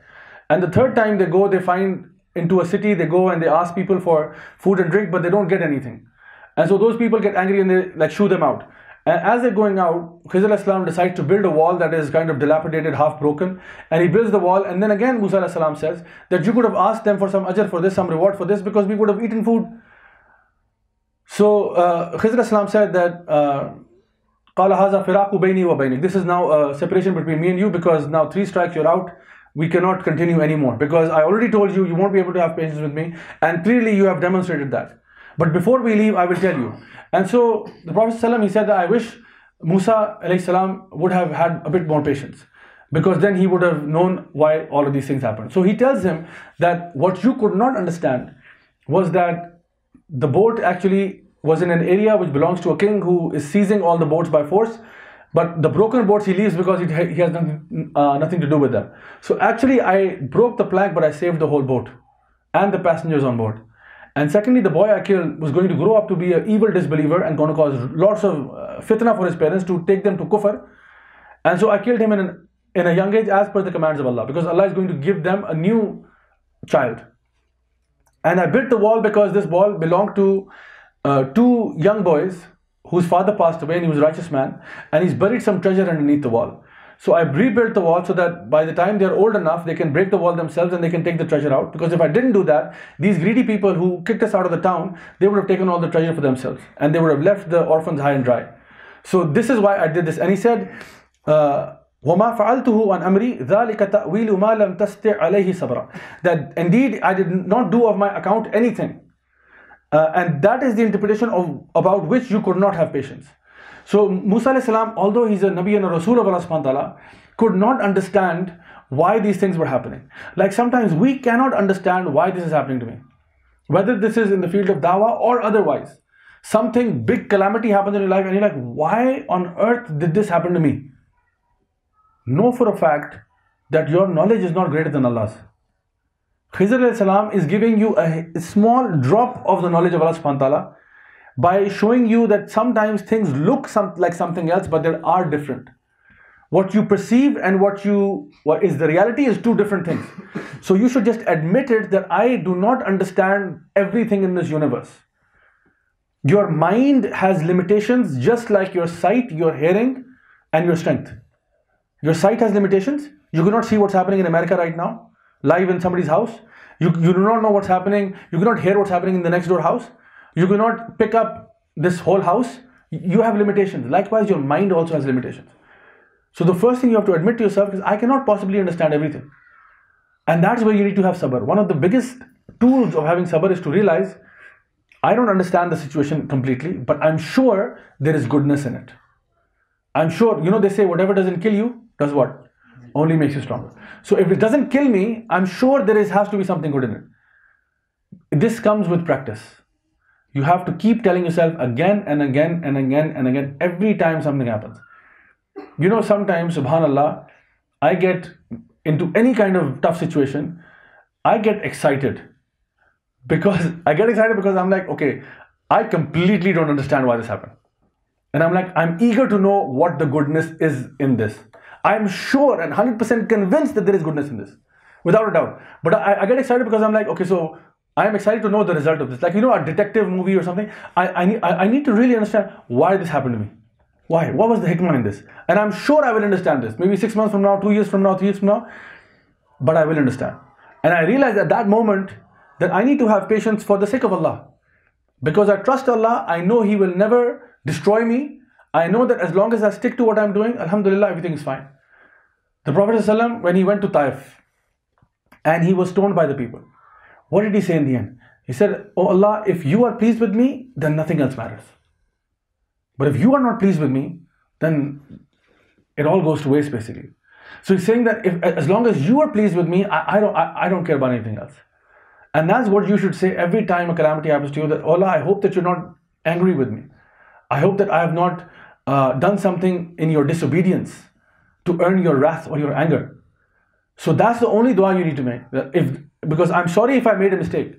And the third time they go, they find into a city, they go and they ask people for food and drink, but they don't get anything. And so those people get angry and they like shoo them out. And as they're going out, Khizr Islam decides to build a wall that is kind of dilapidated, half broken. And he builds the wall. And then again, Musa Islam says that you could have asked them for some ajr for this, some reward for this, because we would have eaten food. So uh, Khizr Islam said that. Uh, this is now a separation between me and you because now three strikes you're out we cannot continue anymore because I already told you you won't be able to have patience with me and clearly you have demonstrated that but before we leave I will tell you and so the Prophet ﷺ, he said that I wish Musa salam would have had a bit more patience because then he would have known why all of these things happened. So he tells him that what you could not understand was that the boat actually was in an area which belongs to a king who is seizing all the boats by force. But the broken boats he leaves because he has nothing, uh, nothing to do with them. So actually, I broke the plank, but I saved the whole boat and the passengers on board. And secondly, the boy I killed was going to grow up to be an evil disbeliever and going to cause lots of uh, fitna for his parents to take them to kufr. And so I killed him in, an, in a young age as per the commands of Allah because Allah is going to give them a new child. And I built the wall because this wall belonged to uh, two young boys whose father passed away and he was a righteous man and he's buried some treasure underneath the wall. So I rebuilt the wall so that by the time they're old enough, they can break the wall themselves and they can take the treasure out. Because if I didn't do that, these greedy people who kicked us out of the town, they would have taken all the treasure for themselves and they would have left the orphans high and dry. So this is why I did this. And he said, uh, وما فعلته عن أمري ذلك تأويل ما لم تستع عليه صبرا that indeed I did not do of my account anything uh, and that is the interpretation of about which you could not have patience so Musa salam, although he's a Nabi and a Rasul of Allah subhanahu wa could not understand why these things were happening. Like sometimes we cannot understand why this is happening to me. Whether this is in the field of dawah or otherwise. Something big calamity happens in your life and you're like, why on earth did this happen to me? Know for a fact that your knowledge is not greater than Allah's. Khizr salam is giving you a small drop of the knowledge of Allah subhanahu wa by showing you that sometimes things look some, like something else, but they are different. What you perceive and what you what is the reality is two different things. So you should just admit it that I do not understand everything in this universe. Your mind has limitations just like your sight, your hearing, and your strength. Your sight has limitations. You cannot see what's happening in America right now, live in somebody's house. You, you do not know what's happening. You cannot hear what's happening in the next door house. You cannot pick up this whole house. You have limitations. Likewise, your mind also has limitations. So the first thing you have to admit to yourself is I cannot possibly understand everything. And that's where you need to have sabr. One of the biggest tools of having sabr is to realize I don't understand the situation completely, but I'm sure there is goodness in it. I'm sure, you know, they say whatever doesn't kill you does what? Only makes you stronger. So if it doesn't kill me, I'm sure there is has to be something good in it. This comes with practice. You have to keep telling yourself again and again and again and again every time something happens. You know, sometimes, subhanAllah, I get into any kind of tough situation, I get excited. Because I get excited because I'm like, okay, I completely don't understand why this happened. And I'm like, I'm eager to know what the goodness is in this. I'm sure and 100% convinced that there is goodness in this, without a doubt. But I, I get excited because I'm like, okay, so I am excited to know the result of this. Like, you know, a detective movie or something. I, I, need, I, I need to really understand why this happened to me. Why? What was the hikmah in this? And I'm sure I will understand this. Maybe six months from now, two years from now, three years from now. But I will understand. And I realized at that moment that I need to have patience for the sake of Allah. Because I trust Allah, I know He will never destroy me. I know that as long as I stick to what I'm doing, Alhamdulillah, everything is fine. The Prophet when he went to Taif and he was stoned by the people, what did he say in the end? He said, Oh Allah, if you are pleased with me, then nothing else matters. But if you are not pleased with me, then it all goes to waste basically. So he's saying that if as long as you are pleased with me, I, I don't I, I, don't care about anything else. And that's what you should say every time a calamity happens to you that Allah, I hope that you're not angry with me. I hope that I have not uh, done something in your disobedience to earn your wrath or your anger. So that's the only dua you need to make. If because I'm sorry if I made a mistake.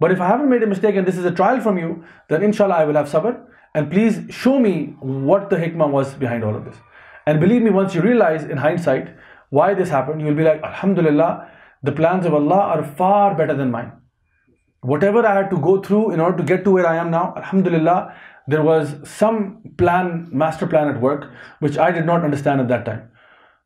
But if I haven't made a mistake and this is a trial from you, then inshallah I will have sabr. And please show me what the hikmah was behind all of this. And believe me, once you realize in hindsight why this happened, you'll be like, Alhamdulillah, the plans of Allah are far better than mine. Whatever I had to go through in order to get to where I am now, Alhamdulillah, there was some plan, master plan at work, which I did not understand at that time.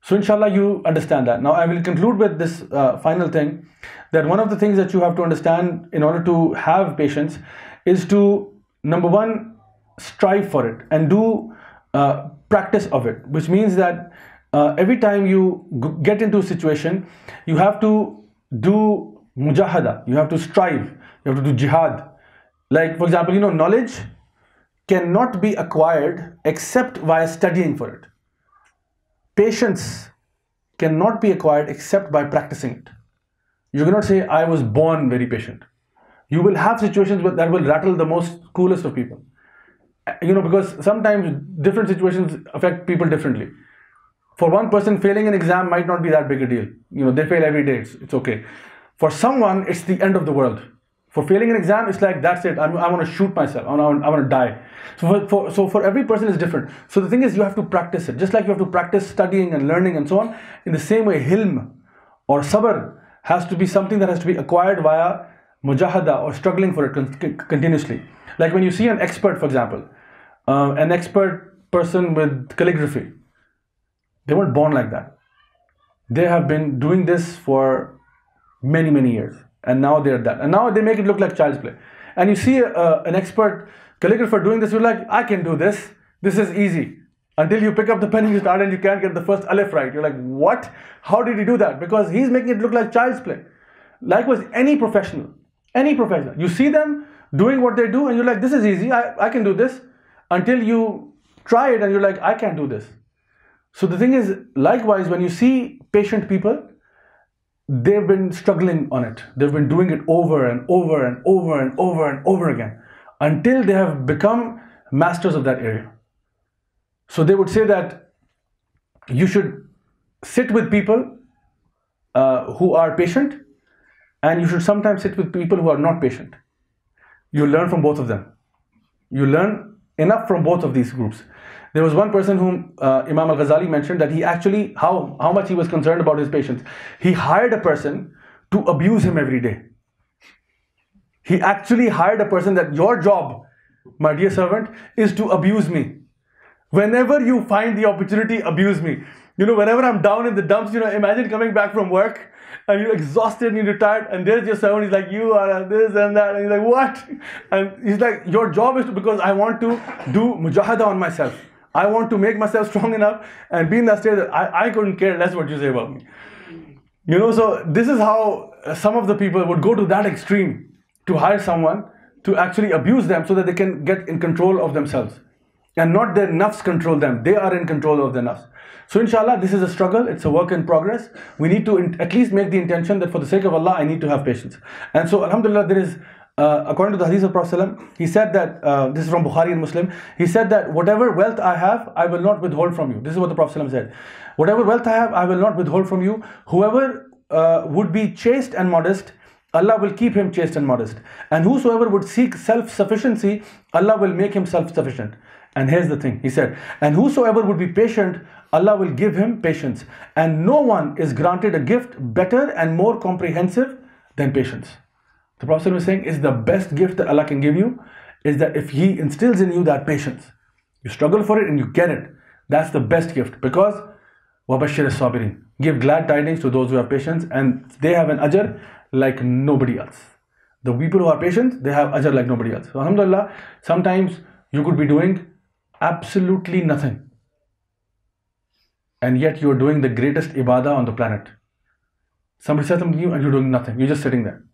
So inshallah you understand that. Now I will conclude with this uh, final thing that one of the things that you have to understand in order to have patience is to number one strive for it and do uh, practice of it which means that uh, every time you get into a situation you have to do mujahada you have to strive you have to do jihad like for example you know knowledge cannot be acquired except via studying for it Patience cannot be acquired except by practicing it. You cannot say, I was born very patient. You will have situations that will rattle the most coolest of people. You know, because sometimes different situations affect people differently. For one person, failing an exam might not be that big a deal. You know, they fail every day, it's, it's okay. For someone, it's the end of the world. For failing an exam, it's like that's it. I'm, I want to shoot myself. I want, to die. So for, for, so for every person is different. So the thing is, you have to practice it. Just like you have to practice studying and learning and so on. In the same way, hilm or sabr has to be something that has to be acquired via mujahada or struggling for it con- continuously. Like when you see an expert, for example, uh, an expert person with calligraphy, they weren't born like that. They have been doing this for many, many years and now they're that and now they make it look like child's play and you see uh, an expert calligrapher doing this you're like i can do this this is easy until you pick up the pen and you start and you can't get the first aleph right. You're like what? How did he do that? Because he's making it look like child's play likewise any professional any professional you see them doing what they do and you're like this is easy. I, I can do this. Until you try it and you're like i can't do this. So the thing is likewise when you see patient people they've been struggling on it. They've been doing it over and over and over and over and over again until they have become masters of that area. So they would say that you should sit with people uh, who are patient and you should sometimes sit with people who are not patient. You learn from both of them. You learn enough from both of these groups. There was one person whom uh, Imam al-Ghazali mentioned that he actually, how, how much he was concerned about his patience. He hired a person to abuse him every day. He actually hired a person that your job, my dear servant, is to abuse me. Whenever you find the opportunity, abuse me. You know, whenever I'm down in the dumps, you know, imagine coming back from work and you're exhausted and you're tired, and there's your servant, he's like, You are this and that. And he's like, What? And he's like, Your job is to, because I want to do mujahada on myself. I want to make myself strong enough and be in that state that I, I couldn't care less what you say about me. You know, so this is how some of the people would go to that extreme to hire someone to actually abuse them so that they can get in control of themselves and not their nafs control them. They are in control of their nafs. So inshallah, this is a struggle. It's a work in progress. We need to at least make the intention that for the sake of Allah, I need to have patience. And so alhamdulillah, there is uh, according to the hadith of Prophet he said that, uh, this is from Bukhari and Muslim, he said that whatever wealth I have, I will not withhold from you. This is what the Prophet said. Whatever wealth I have, I will not withhold from you. Whoever uh, would be chaste and modest, Allah will keep him chaste and modest. And whosoever would seek self-sufficiency, Allah will make him self-sufficient. And here's the thing He said, And whosoever would be patient, Allah will give him patience. And no one is granted a gift better and more comprehensive than patience. The Prophet was saying, Is the best gift that Allah can give you is that if He instills in you that patience, you struggle for it and you get it. That's the best gift because Wabashir is sabirin. Give glad tidings to those who have patience and they have an ajr like nobody else. The people who are patient, they have ajr like nobody else. So, Alhamdulillah, sometimes you could be doing absolutely nothing. And yet you are doing the greatest ibadah on the planet. Somebody says something to you and you're doing nothing. You're just sitting there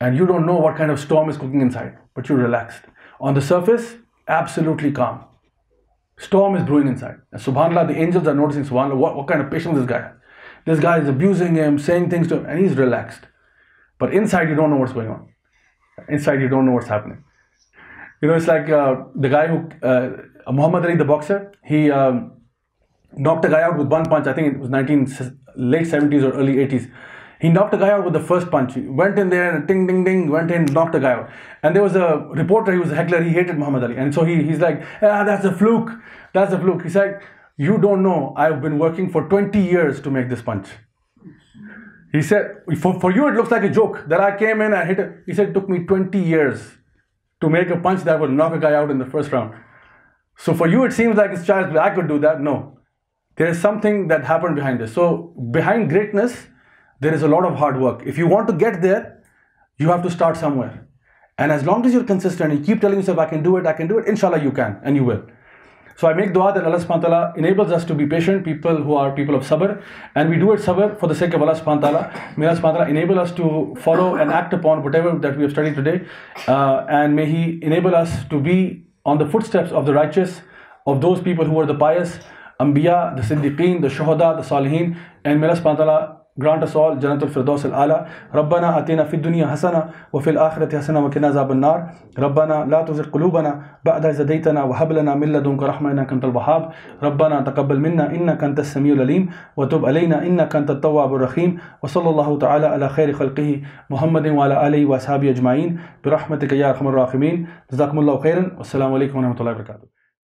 and you don't know what kind of storm is cooking inside, but you're relaxed. On the surface, absolutely calm. Storm is brewing inside. And subhanAllah, the angels are noticing, subhanAllah, what, what kind of patience this guy has. This guy is abusing him, saying things to him, and he's relaxed. But inside, you don't know what's going on. Inside, you don't know what's happening. You know, it's like uh, the guy who, uh, Muhammad Ali, the boxer, he um, knocked a guy out with one punch. I think it was 19, late 70s or early 80s. He knocked a guy out with the first punch. He went in there ding, ding, ding, went in, knocked a guy out. And there was a reporter, he was a heckler, he hated Muhammad Ali. And so he, he's like, ah, that's a fluke. That's a fluke. He's like, you don't know, I've been working for 20 years to make this punch. He said, for, for you, it looks like a joke that I came in and hit it. He said, it took me 20 years to make a punch that would knock a guy out in the first round. So for you, it seems like it's child's play. I could do that. No. There is something that happened behind this. So behind greatness, there is a lot of hard work. If you want to get there, you have to start somewhere. And as long as you're consistent, you keep telling yourself, I can do it, I can do it, inshallah you can, and you will. So I make dua that Allah subhanahu wa ta'ala enables us to be patient, people who are people of sabr, and we do it sabr for the sake of Allah subhanahu wa ta'ala. May Allah subhanahu wa ta'ala enable us to follow and act upon whatever that we have studied today, uh, and may He enable us to be on the footsteps of the righteous, of those people who are the pious, Anbiya, the Siddiqeen, the Shuhada, the Salihin, and may Allah subhanahu wa ta'ala grant us all Janatul Firdaus al-Ala. ربنا آتنا في الدنيا حسنة وفي الآخرة حسنة وقنا عذاب النار. ربنا لا تزغ قلوبنا بعد إذ هديتنا وهب لنا من لدنك رحمة إنك أنت الوهاب. ربنا تقبل منا إنك أنت السميع العليم. وتب علينا إنك أنت التواب الرحيم. وصلى الله تعالى على خير خلقه محمد وعلى آله وأصحابه أجمعين. برحمتك يا أرحم الراحمين. جزاكم الله خيرا. والسلام عليكم ورحمة الله وبركاته.